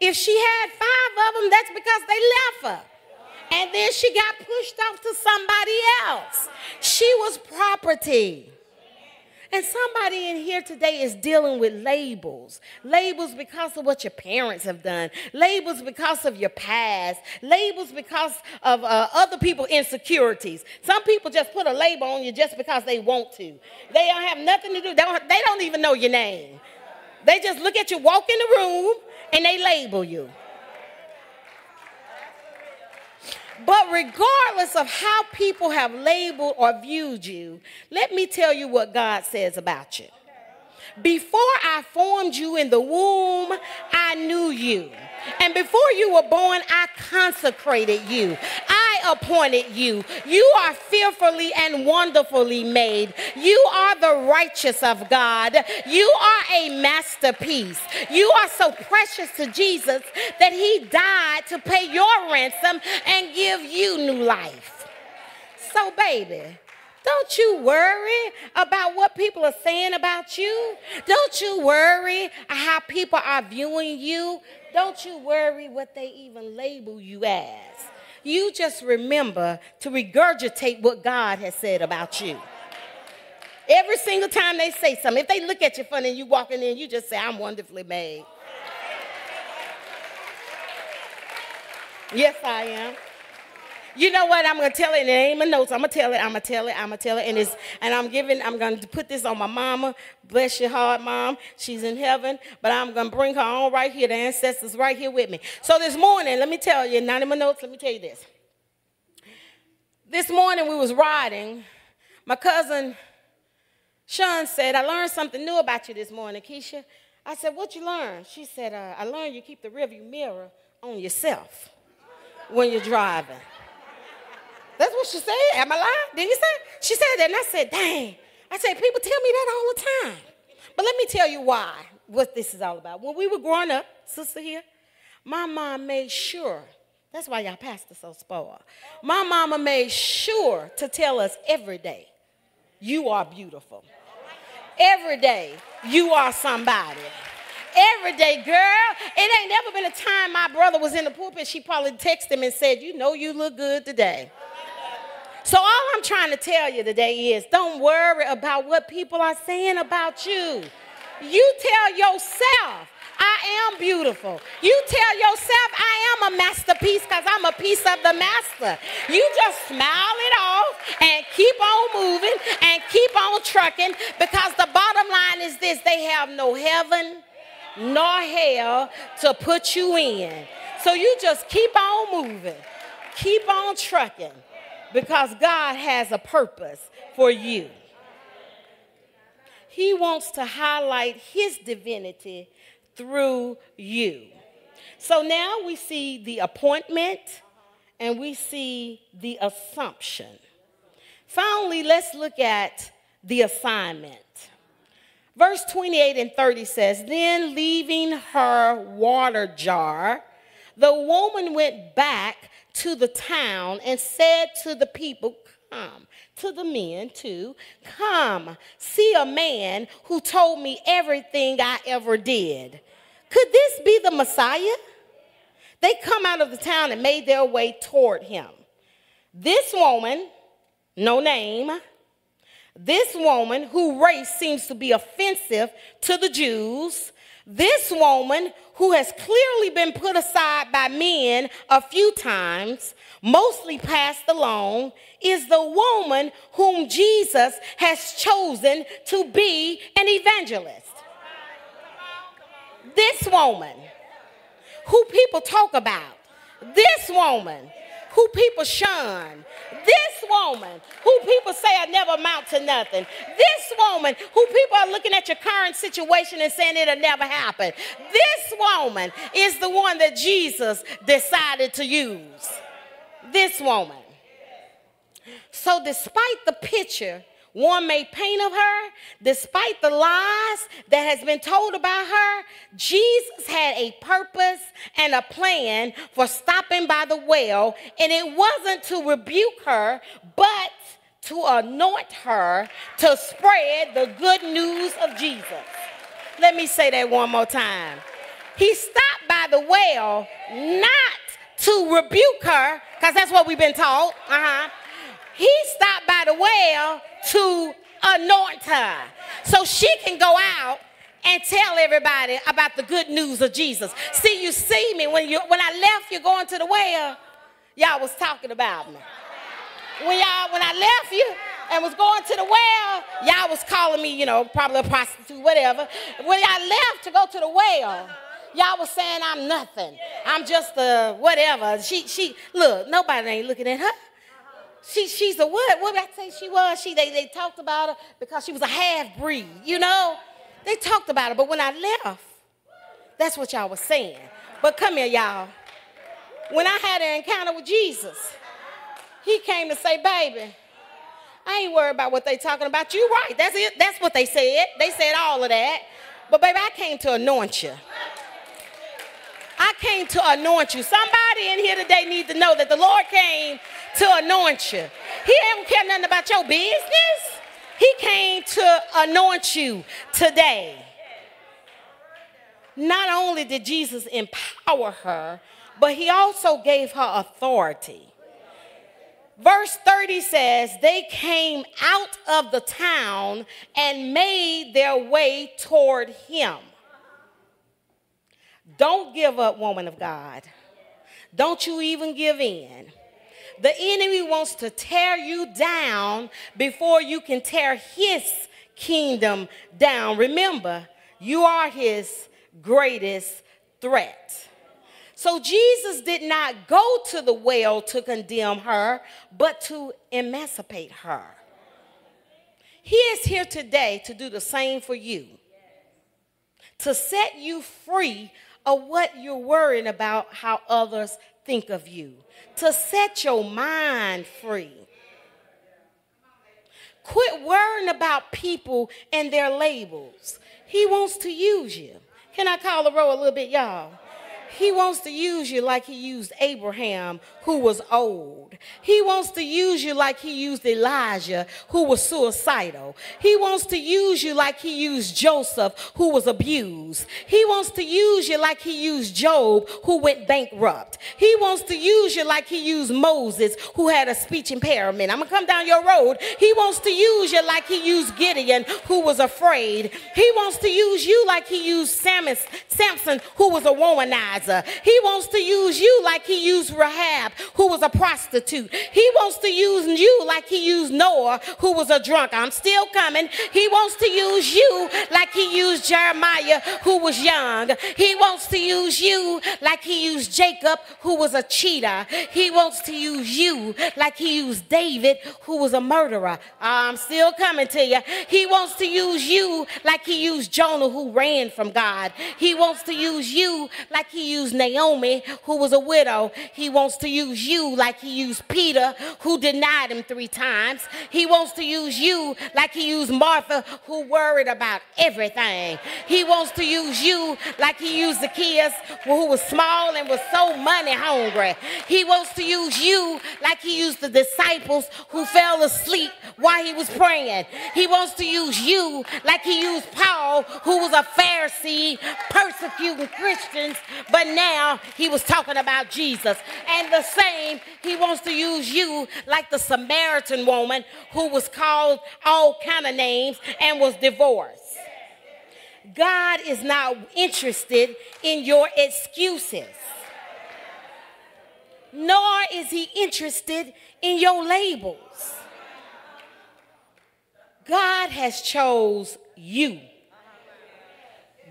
If she had five of them, that's because they left her. And then she got pushed off to somebody else. She was property. And somebody in here today is dealing with labels. Labels because of what your parents have done. Labels because of your past. Labels because of uh, other people's insecurities. Some people just put a label on you just because they want to. They don't have nothing to do. They don't, they don't even know your name. They just look at you, walk in the room, and they label you. But regardless of how people have labeled or viewed you, let me tell you what God says about you. Before I formed you in the womb, I knew you. And before you were born, I consecrated you. Appointed you. You are fearfully and wonderfully made. You are the righteous of God. You are a masterpiece. You are so precious to Jesus that he died to pay your ransom and give you new life. So, baby, don't you worry about what people are saying about you. Don't you worry how people are viewing you. Don't you worry what they even label you as. You just remember to regurgitate what God has said about you. Every single time they say something, if they look at you funny and you walking in, you just say, I'm wonderfully made. Yes, I am. You know what? I'm gonna tell it. It ain't my notes. I'm gonna tell it. I'm gonna tell it. I'm gonna tell it. And it's and I'm giving. I'm gonna put this on my mama. Bless your heart, mom. She's in heaven. But I'm gonna bring her on right here. The ancestors right here with me. So this morning, let me tell you. Not in my notes. Let me tell you this. This morning we was riding. My cousin Sean said, "I learned something new about you this morning, Keisha." I said, "What you learn?" She said, uh, "I learned you keep the rearview mirror on yourself when you're driving." That's what she said. Am I lying? Did you say? She said that, and I said, dang. I said, people tell me that all the time. But let me tell you why, what this is all about. When we were growing up, sister here, my mom made sure, that's why y'all pastor so spoiled. My mama made sure to tell us every day, you are beautiful. Every day, you are somebody. Every day, girl. It ain't never been a time my brother was in the pulpit, she probably texted him and said, you know you look good today. So, all I'm trying to tell you today is don't worry about what people are saying about you. You tell yourself, I am beautiful. You tell yourself, I am a masterpiece because I'm a piece of the master. You just smile it off and keep on moving and keep on trucking because the bottom line is this they have no heaven nor hell to put you in. So, you just keep on moving, keep on trucking because God has a purpose for you. He wants to highlight his divinity through you. So now we see the appointment and we see the assumption. Finally, let's look at the assignment. Verse 28 and 30 says, Then leaving her water jar, the woman went back to the town and said to the people, Come, to the men too, come, see a man who told me everything I ever did. Could this be the Messiah? They come out of the town and made their way toward him. This woman, no name. This woman, whose race seems to be offensive to the Jews, this woman, who has clearly been put aside by men a few times, mostly passed along, is the woman whom Jesus has chosen to be an evangelist. This woman, who people talk about, this woman, who people shun, this woman who people say I never amount to nothing, this woman who people are looking at your current situation and saying it'll never happen, this woman is the one that Jesus decided to use. This woman. So, despite the picture one may paint of her, despite the lies that has been told about her, Jesus had a purpose and a plan for stopping by the well, and it wasn't to rebuke her, but to anoint her to spread the good news of Jesus. Let me say that one more time. He stopped by the well not to rebuke her, because that's what we've been taught. Uh-huh. He stopped by the well to anoint her so she can go out and tell everybody about the good news of Jesus. See, you see me when you when I left you going to the well, y'all was talking about me. When y'all when I left you and was going to the well, y'all was calling me, you know, probably a prostitute, whatever. When I left to go to the well, y'all was saying I'm nothing. I'm just a whatever. She she look, nobody ain't looking at her. She, she's a what? What did I say she was? She, they, they talked about her because she was a half breed, you know? They talked about her, but when I left, that's what y'all was saying. But come here, y'all. When I had an encounter with Jesus, he came to say, baby, I ain't worried about what they talking about. You right. That's it. That's what they said. They said all of that. But baby, I came to anoint you. I came to anoint you. Somebody in here today needs to know that the Lord came to anoint you. He don't care nothing about your business. He came to anoint you today. Not only did Jesus empower her, but he also gave her authority. Verse 30 says, They came out of the town and made their way toward him. Don't give up, woman of God. Don't you even give in. The enemy wants to tear you down before you can tear his kingdom down. Remember, you are his greatest threat. So Jesus did not go to the well to condemn her, but to emancipate her. He is here today to do the same for you, to set you free of what you're worrying about how others think of you, to set your mind free. Quit worrying about people and their labels. He wants to use you. Can I call the row a little bit, y'all? He wants to use you like he used Abraham, who was old. He wants to use you like he used Elijah, who was suicidal. He wants to use you like he used Joseph, who was abused. He wants to use you like he used Job, who went bankrupt. He wants to use you like he used Moses, who had a speech impairment. I'm going to come down your road. He wants to use you like he used Gideon, who was afraid. He wants to use you like he used Samus, Samson, who was a womanizer. He wants to use you like he used Rahab, who was a prostitute. He wants to use you like he used Noah, who was a drunk. I'm still coming. He wants to use you like he used Jeremiah, who was young. He wants to use you like he used Jacob, who was a cheater. He wants to use you like he used David, who was a murderer. I'm still coming to you. He wants to use you like he used Jonah, who ran from God. He wants to use you like he used Naomi, who was a widow. He wants to use you like he used Peter, who denied him three times. He wants to use you like he used Martha, who worried about everything. He wants to use you like he used Zacchaeus, who was small and was so money hungry. He wants to use you like he used the disciples who fell asleep while he was praying. He wants to use you like he used Paul, who was a Pharisee persecuting Christians, but now he was talking about Jesus. And the same, he wants to use you like the Samaritan woman who was called all kind of names and was divorced. God is not interested in your excuses. Nor is he interested in your labels. God has chose you.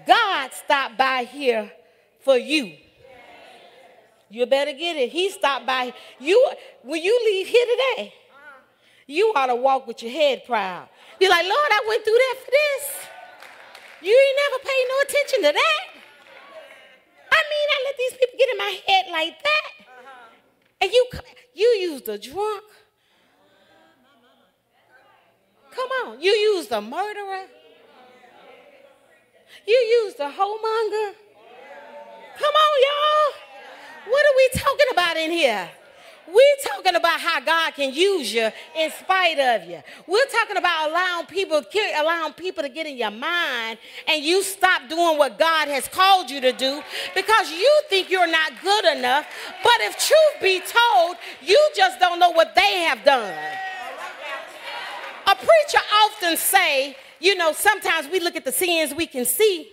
God stopped by here for you. You better get it. He stopped by. You when you leave here today, you ought to walk with your head proud. You're like, Lord, I went through that for this. You ain't never paid no attention to that. I mean, I let these people get in my head like that. And you you used a drunk. Come on, you used a murderer. You used a homemonger. Come on, y'all. What are we talking about in here? We're talking about how God can use you in spite of you. We're talking about allowing people, allowing people to get in your mind and you stop doing what God has called you to do because you think you're not good enough. But if truth be told, you just don't know what they have done. A preacher often say, you know, sometimes we look at the sins we can see.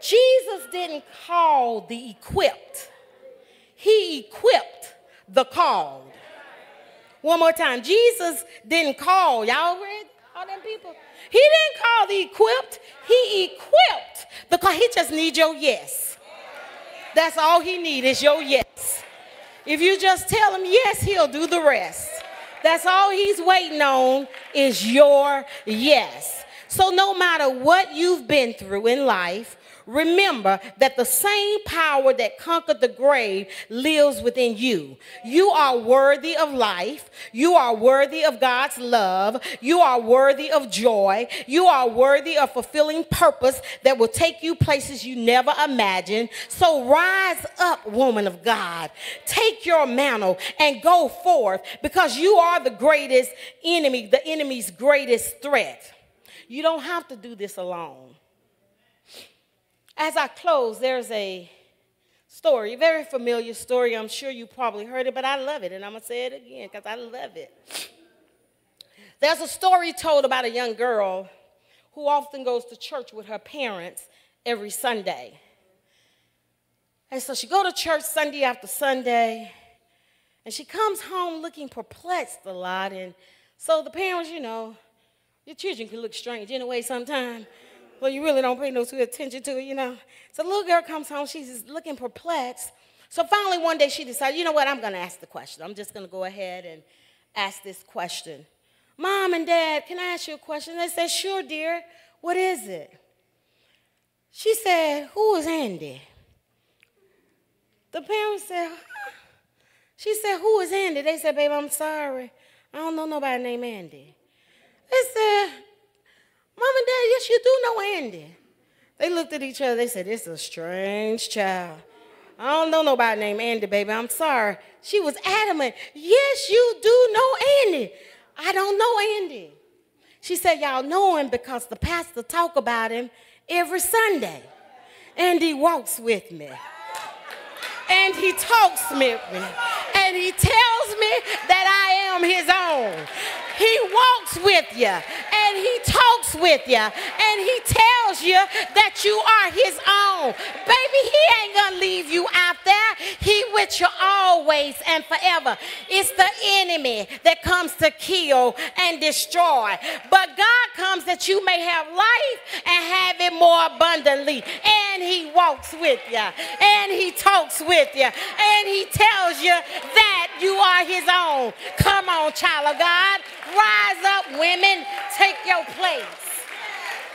Jesus didn't call the equipped. He equipped the called. One more time. Jesus didn't call. Y'all read all them people? He didn't call the equipped. He equipped because he just needs your yes. That's all he needs is your yes. If you just tell him yes, he'll do the rest. That's all he's waiting on is your yes. So no matter what you've been through in life, remember that the same power that conquered the grave lives within you. You are worthy of life. You are worthy of God's love. You are worthy of joy. You are worthy of fulfilling purpose that will take you places you never imagined. So rise up, woman of God. Take your mantle and go forth because you are the greatest enemy, the enemy's greatest threat. You don't have to do this alone. As I close, there's a story, very familiar story. I'm sure you probably heard it, but I love it, and I'm going to say it again because I love it. There's a story told about a young girl who often goes to church with her parents every Sunday. And so she go to church Sunday after Sunday, and she comes home looking perplexed a lot. And so the parents, you know, your children can look strange in a way sometimes. Well, you really don't pay no attention to it, you know. So the little girl comes home, she's looking perplexed. So finally, one day she decided, you know what, I'm going to ask the question. I'm just going to go ahead and ask this question. Mom and Dad, can I ask you a question? They said, sure, dear. What is it? She said, who is Andy? The parents said, huh? She said, who is Andy? They said, babe, I'm sorry. I don't know nobody named Andy. They said, Mom and Dad, yes, you do know Andy. They looked at each other. They said, This is a strange child. I don't know nobody named Andy, baby. I'm sorry. She was adamant. Yes, you do know Andy. I don't know Andy. She said, Y'all know him because the pastor talk about him every Sunday. Andy walks with me. And he talks with me. And he tells me that I am his own. He walks with you and he talks with you and he tells you that you are his own. Baby, he ain't gonna leave you there. He with you always and forever. It's the enemy that comes to kill and destroy. But God comes that you may have life and have it more abundantly. And and he walks with you, and he talks with you, and he tells you that you are his own. Come on, child of God. Rise up, women. Take your place.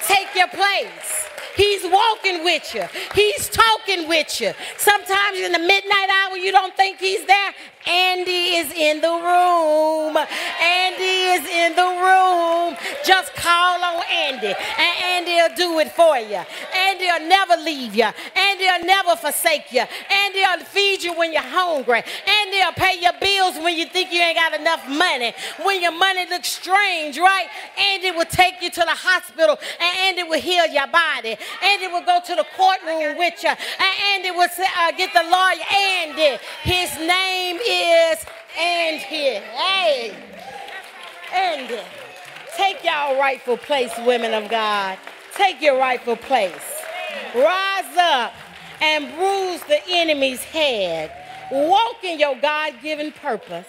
Take your place. He's walking with you. He's talking with you. Sometimes in the midnight hour, you don't think he's there. Andy is in the room. Andy is in the room. Just call on Andy, and Andy will do it for you. Andy will never leave you. Andy will never forsake you. Andy will feed you when you're hungry. Andy will pay your bills when you think you ain't got enough money. When your money looks strange, right? Andy will take you to the hospital, and Andy will heal your body. Andy will go to the courtroom with you, and Andy will uh, get the lawyer. Andy, his name is Andy. Hey, Andy, take y'all rightful place, women of God. Take your rightful place. Rise up and bruise the enemy's head. Walk in your God given purpose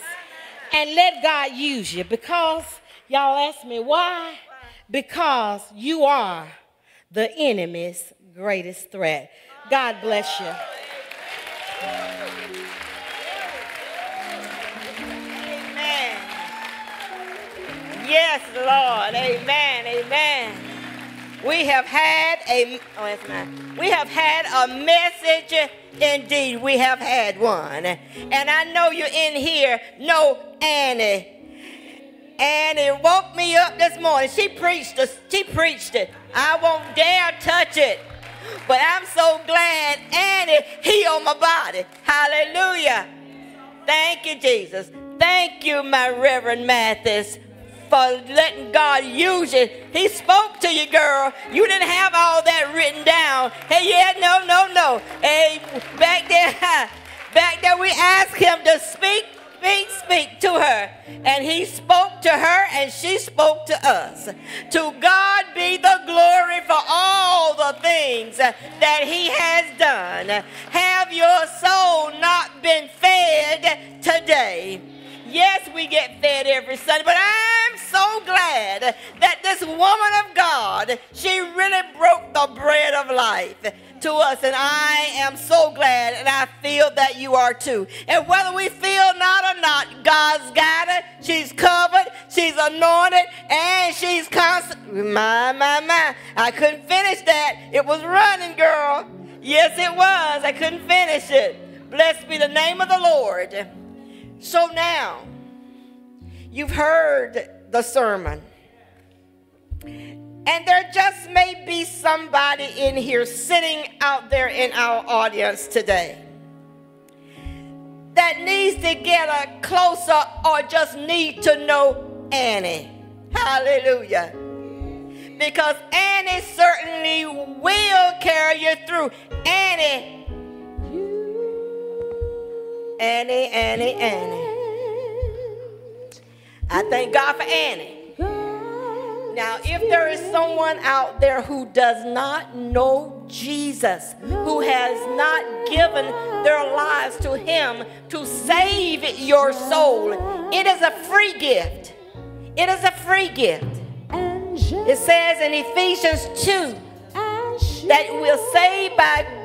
and let God use you because, y'all ask me why? Because you are the enemy's greatest threat. God bless you. Yes, Lord. Amen. Amen. We have had a oh, that's mine. We have had a message. Indeed, we have had one. And I know you're in here. No, Annie. Annie woke me up this morning. She preached. it. she preached it. I won't dare touch it. But I'm so glad Annie healed my body. Hallelujah. Thank you, Jesus. Thank you, my Reverend Mathis, for letting God use you. He spoke to you, girl. You didn't have all that written down. Hey, yeah, no, no, no. Hey, back there, back there, we asked him to speak speak, speak to her. And he spoke to her and she spoke to us. To God be the glory for all the things that he has done. Have your soul not been fed today? Yes, we get fed every Sunday, but I'm so glad that this woman of God, she really broke the bread of life to us. And I am so glad, and I feel that you are too. And whether we feel not or not, God's got it. She's covered, she's anointed, and she's constant. My, my, my. I couldn't finish that. It was running, girl. Yes, it was. I couldn't finish it. Blessed be the name of the Lord. So now, you've heard the sermon. And there just may be somebody in here sitting out there in our audience today that needs to get a closer or just need to know Annie. Hallelujah. Because Annie certainly will carry you through. Annie. Annie, Annie, Annie. I thank God for Annie. Now, if there is someone out there who does not know Jesus, who has not given their lives to Him to save your soul, it is a free gift. It is a free gift. It says in Ephesians 2 that we're saved by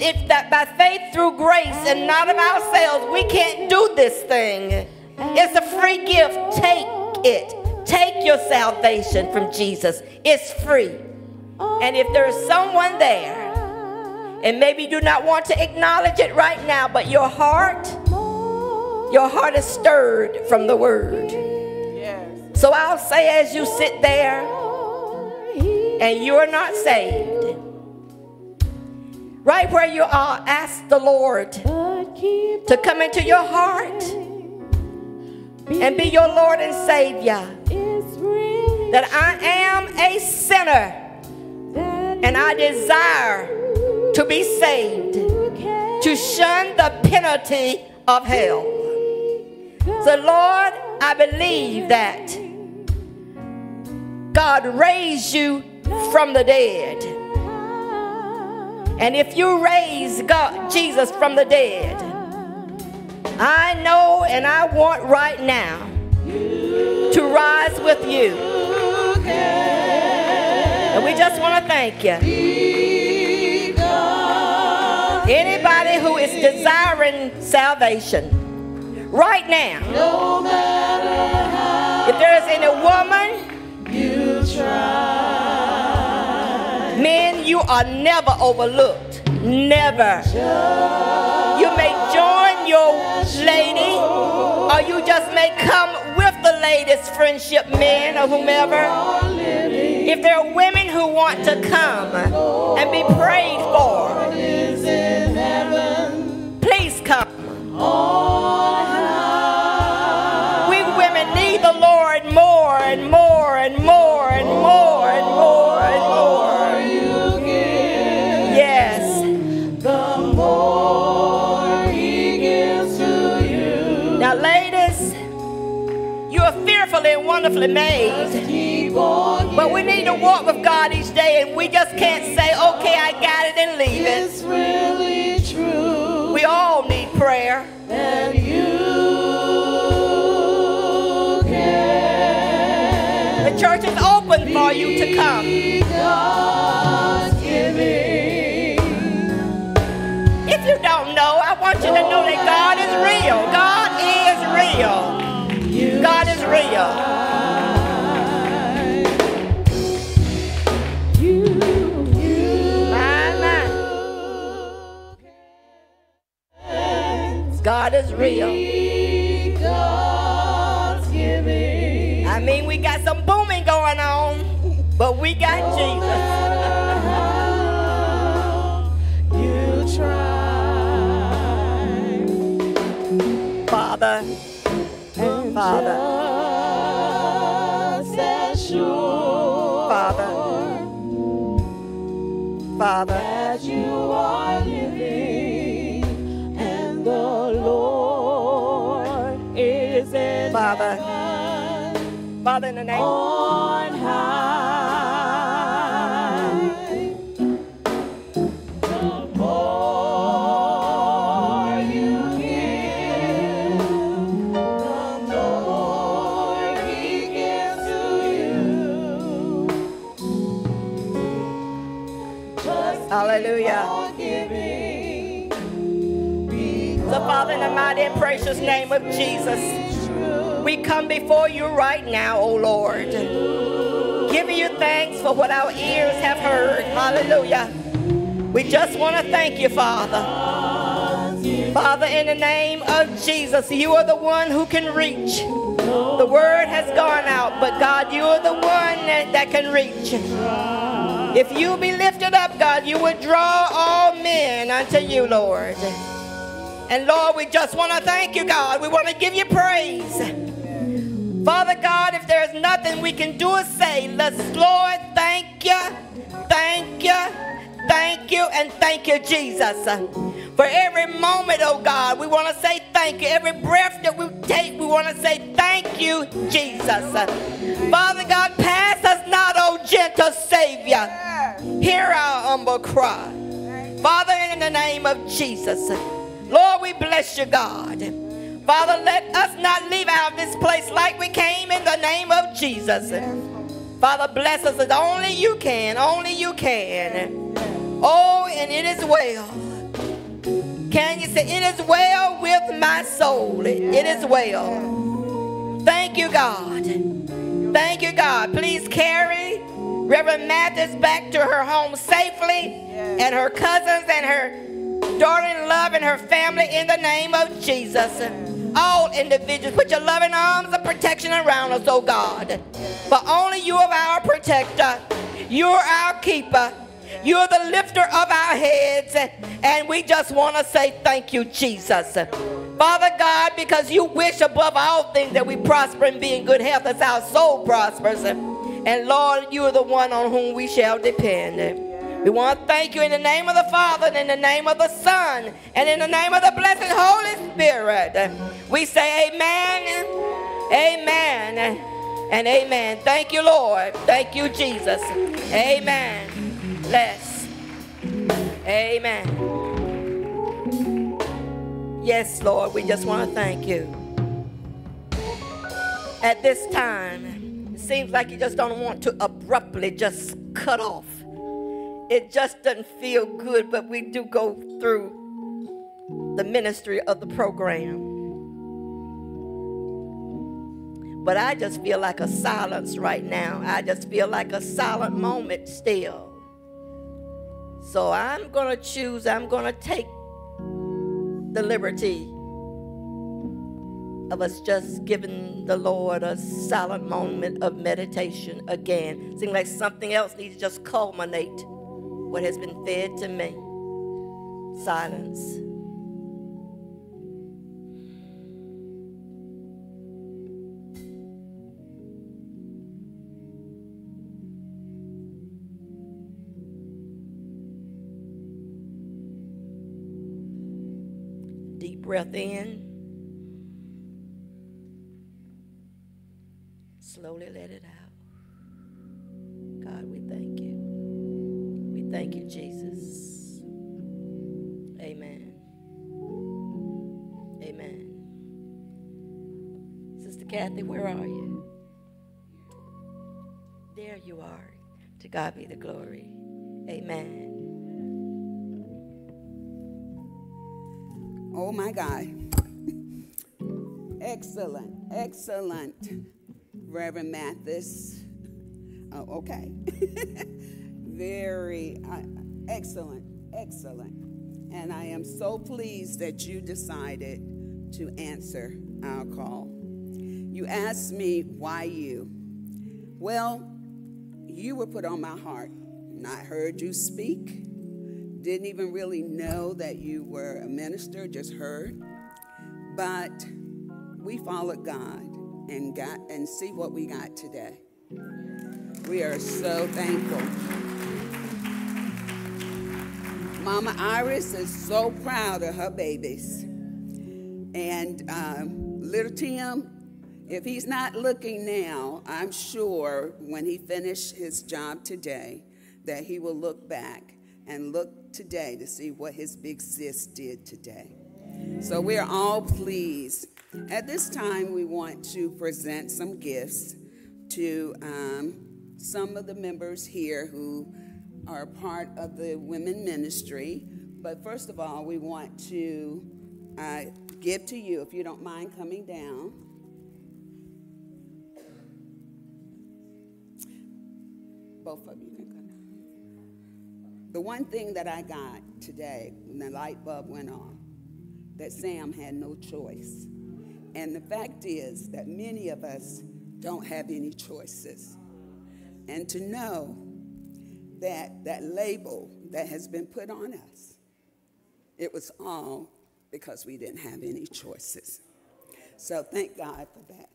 if that by faith through grace and not of ourselves. We can't do this thing. It's a free gift. Take it. Take your salvation from Jesus. It's free. And if there's someone there, and maybe you do not want to acknowledge it right now, but your heart, your heart is stirred from the word. So I'll say as you sit there and you're not saved, right where you are, ask the Lord to come into your heart and be your Lord and Savior. That I am a sinner and I desire to be saved, to shun the penalty of hell. So, Lord, I believe that God raised you from the dead. And if you raise God, Jesus from the dead, I know and I want right now to rise with you. And we just want to thank you. Anybody who is desiring salvation right now, if there is any woman, you try. Men, you are never overlooked. Never. You may join your lady, or you just may come with the ladies' friendship men or whomever. If there are women who want to come and be prayed for, please come. We women need the Lord more and more and wonderfully made. But we need to walk with God each day, and we just can't say, okay, I got it and leave it. It's really true. We all need prayer. And you can. The church is open for you to come. If you don't know, I want you to know that God is real. God is real. God is real. I mean, we got some booming going on, but we got Jesus. Father, Father, sure Father, Father. that you are living, and the Lord is in Father. heaven Father, in the name precious name of Jesus, we come before you right now, O Lord, giving you thanks for what our ears have heard. Hallelujah. We just want to thank you, Father. Father, in the name of Jesus, you are the one who can reach. The word has gone out, but God, you are the one that, that can reach. If you be lifted up, God, you would draw all men unto you, Lord. And Lord, we just want to thank you, God. We want to give you praise. Father God, if there's nothing we can do or say, let's, Lord, thank you, thank you, thank you, and thank you, Jesus. For every moment, oh God, we want to say thank you. Every breath that we take, we want to say thank you, Jesus. Father God, pass us not, oh gentle Savior. Hear our humble cry. Father, in the name of Jesus, Lord, we bless you, God. Father, let us not leave out of this place like we came in the name of Jesus. Father, bless us as only you can, only you can. Oh, and it is well. Can you say, It is well with my soul? It is well. Thank you, God. Thank you, God. Please carry Reverend Mathis back to her home safely and her cousins and her in love and her family in the name of Jesus. All individuals, put your loving arms of protection around us, oh God. For only you are our protector. You're our keeper. You're the lifter of our heads. And we just want to say thank you, Jesus. Father God, because you wish above all things that we prosper and be in good health as our soul prospers. And Lord, you are the one on whom we shall depend. We want to thank you in the name of the Father, and in the name of the Son, and in the name of the blessed Holy Spirit. We say amen, amen, and amen. Thank you, Lord. Thank you, Jesus. Amen. Bless. Amen. Yes, Lord, we just want to thank you. At this time, it seems like you just don't want to abruptly just cut off. It just doesn't feel good, but we do go through the ministry of the program. But I just feel like a silence right now. I just feel like a silent moment still. So I'm going to choose, I'm going to take the liberty of us just giving the Lord a silent moment of meditation again. Seems like something else needs to just culminate what has been fed to me. Silence. Deep breath in. Slowly let it out. God be the glory. Amen. Oh my God. excellent, excellent, Reverend Mathis. Oh, okay. Very uh, excellent, excellent. And I am so pleased that you decided to answer our call. You asked me why you. Well, you were put on my heart, I heard you speak didn't even really know that you were a minister, just heard. But we followed God and got and see what we got today. We are so thankful. Mama Iris is so proud of her babies. And um, little Tim, if he's not looking now, I'm sure when he finished his job today, that he will look back and look today to see what his big sis did today. So we're all pleased. At this time, we want to present some gifts to um, some of the members here who are part of the women ministry. But first of all, we want to uh, give to you, if you don't mind coming down. Both of you can. The one thing that I got today when the light bulb went on, that Sam had no choice. And the fact is that many of us don't have any choices. And to know that that label that has been put on us, it was all because we didn't have any choices. So thank God for that.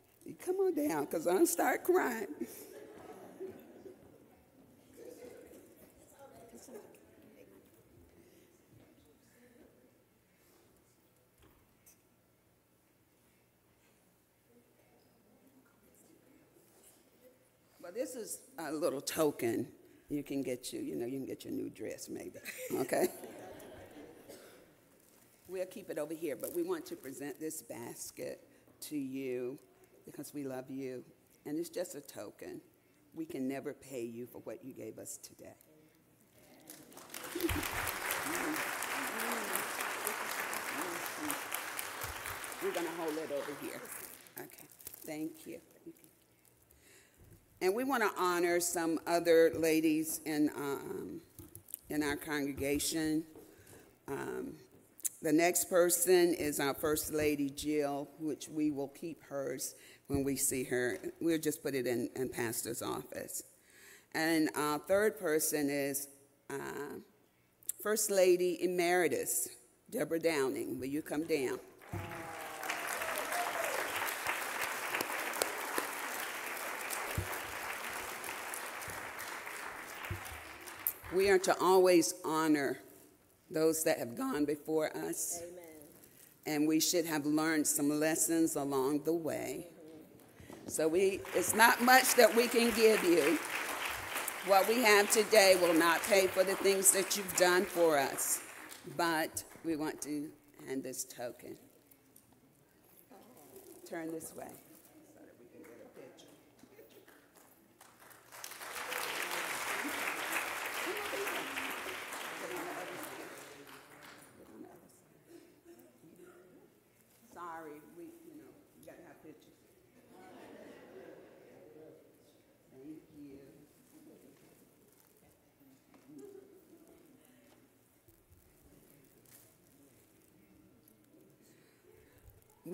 Come on down because I'm gonna start crying. this is a little token. You can get you, you know, you can get your new dress maybe, okay? we'll keep it over here, but we want to present this basket to you because we love you. And it's just a token. We can never pay you for what you gave us today. We're going to hold it over here. Okay, thank you. And we want to honor some other ladies in, um, in our congregation. Um, the next person is our First Lady Jill, which we will keep hers when we see her. We'll just put it in, in Pastor's office. And our third person is uh, First Lady Emeritus, Deborah Downing. Will you come down? We are to always honor those that have gone before us. Amen. And we should have learned some lessons along the way. Mm-hmm. So we it's not much that we can give you. What we have today will not pay for the things that you've done for us. But we want to hand this token. Turn this way.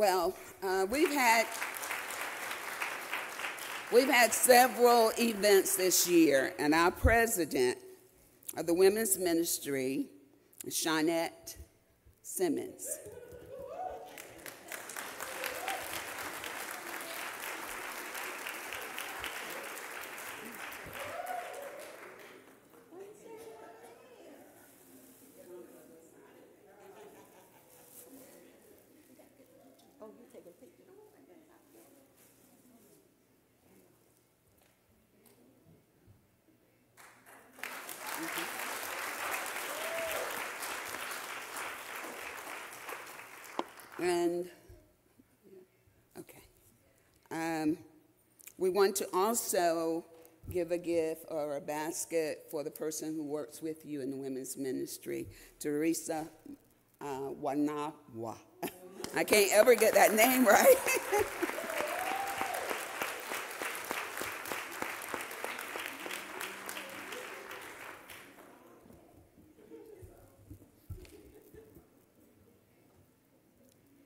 Well, uh, we've had we've had several events this year, and our president of the women's ministry, Shawnette Simmons. And, okay. Um, we want to also give a gift or a basket for the person who works with you in the women's ministry, Teresa uh, Wanawa. I can't ever get that name right.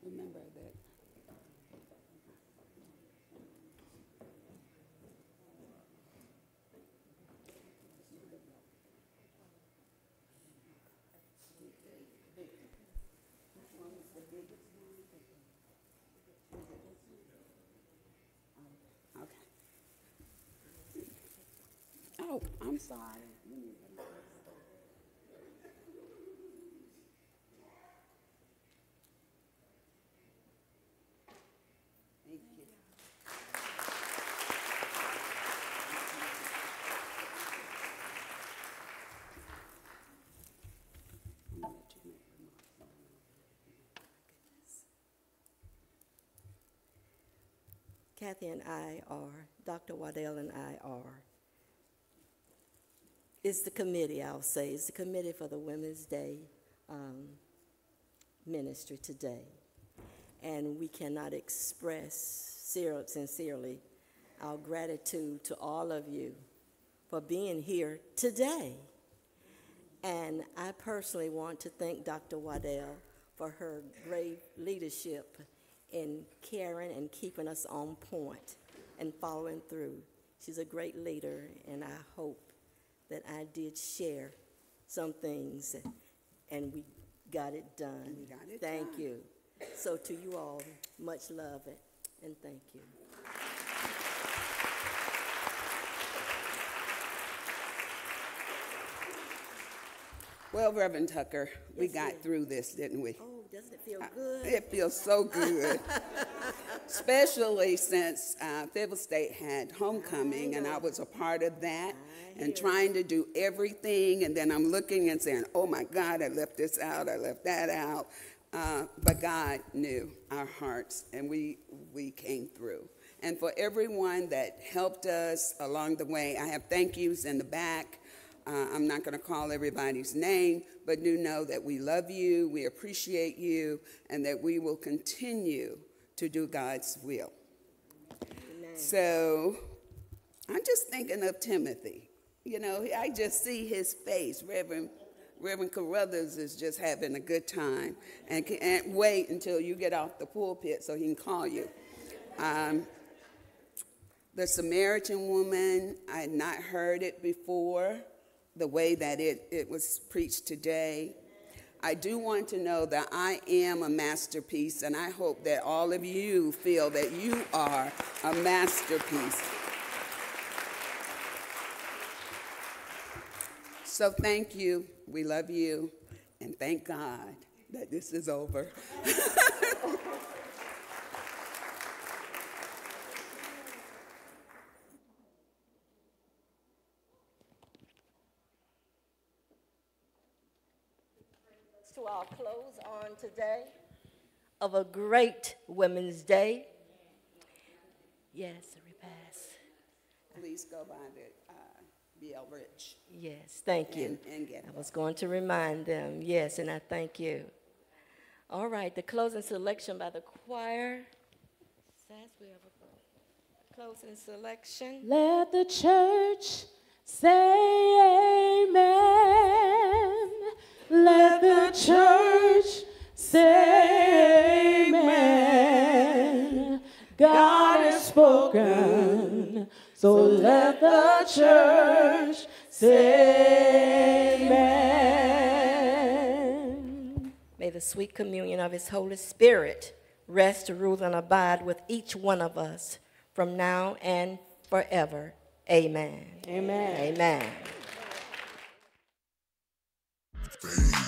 Remember that. Okay. You. Kathy and I are, Dr. Waddell and I are, is the committee, I'll say, is the committee for the Women's Day um, ministry today. And we cannot express sincerely our gratitude to all of you for being here today. And I personally want to thank Dr. Waddell for her great leadership in caring and keeping us on point and following through. She's a great leader, and I hope that I did share some things and we got it done. We got it thank done. you. So, to you all, much love and thank you. Well, Reverend Tucker, we got through this, didn't we? Oh, doesn't it feel good? It feels so good. Especially since uh, Fayetteville State had homecoming and I was a part of that and trying to do everything. And then I'm looking and saying, oh my God, I left this out, I left that out. Uh, but God knew our hearts and we, we came through. And for everyone that helped us along the way, I have thank yous in the back. Uh, I'm not going to call everybody's name, but do know that we love you, we appreciate you, and that we will continue to do God's will. So I'm just thinking of Timothy. You know, I just see his face. Reverend, Reverend Carruthers is just having a good time and can't wait until you get off the pulpit so he can call you. Um, the Samaritan woman, I had not heard it before, the way that it, it was preached today. I do want to know that I am a masterpiece, and I hope that all of you feel that you are a masterpiece. So thank you. We love you. And thank God that this is over. our close on today of a great Women's Day. Yes, a repass. Please go by the uh, BL Rich. Yes, thank you. And, and get I was going to remind them, yes, and I thank you. All right, the closing selection by the choir. Says we have a closing selection. Let the church say amen. Let the church say amen. God has spoken, so let the church say amen. May the sweet communion of his Holy Spirit rest, rule, and abide with each one of us from now and forever. Amen. Amen. Amen. Face.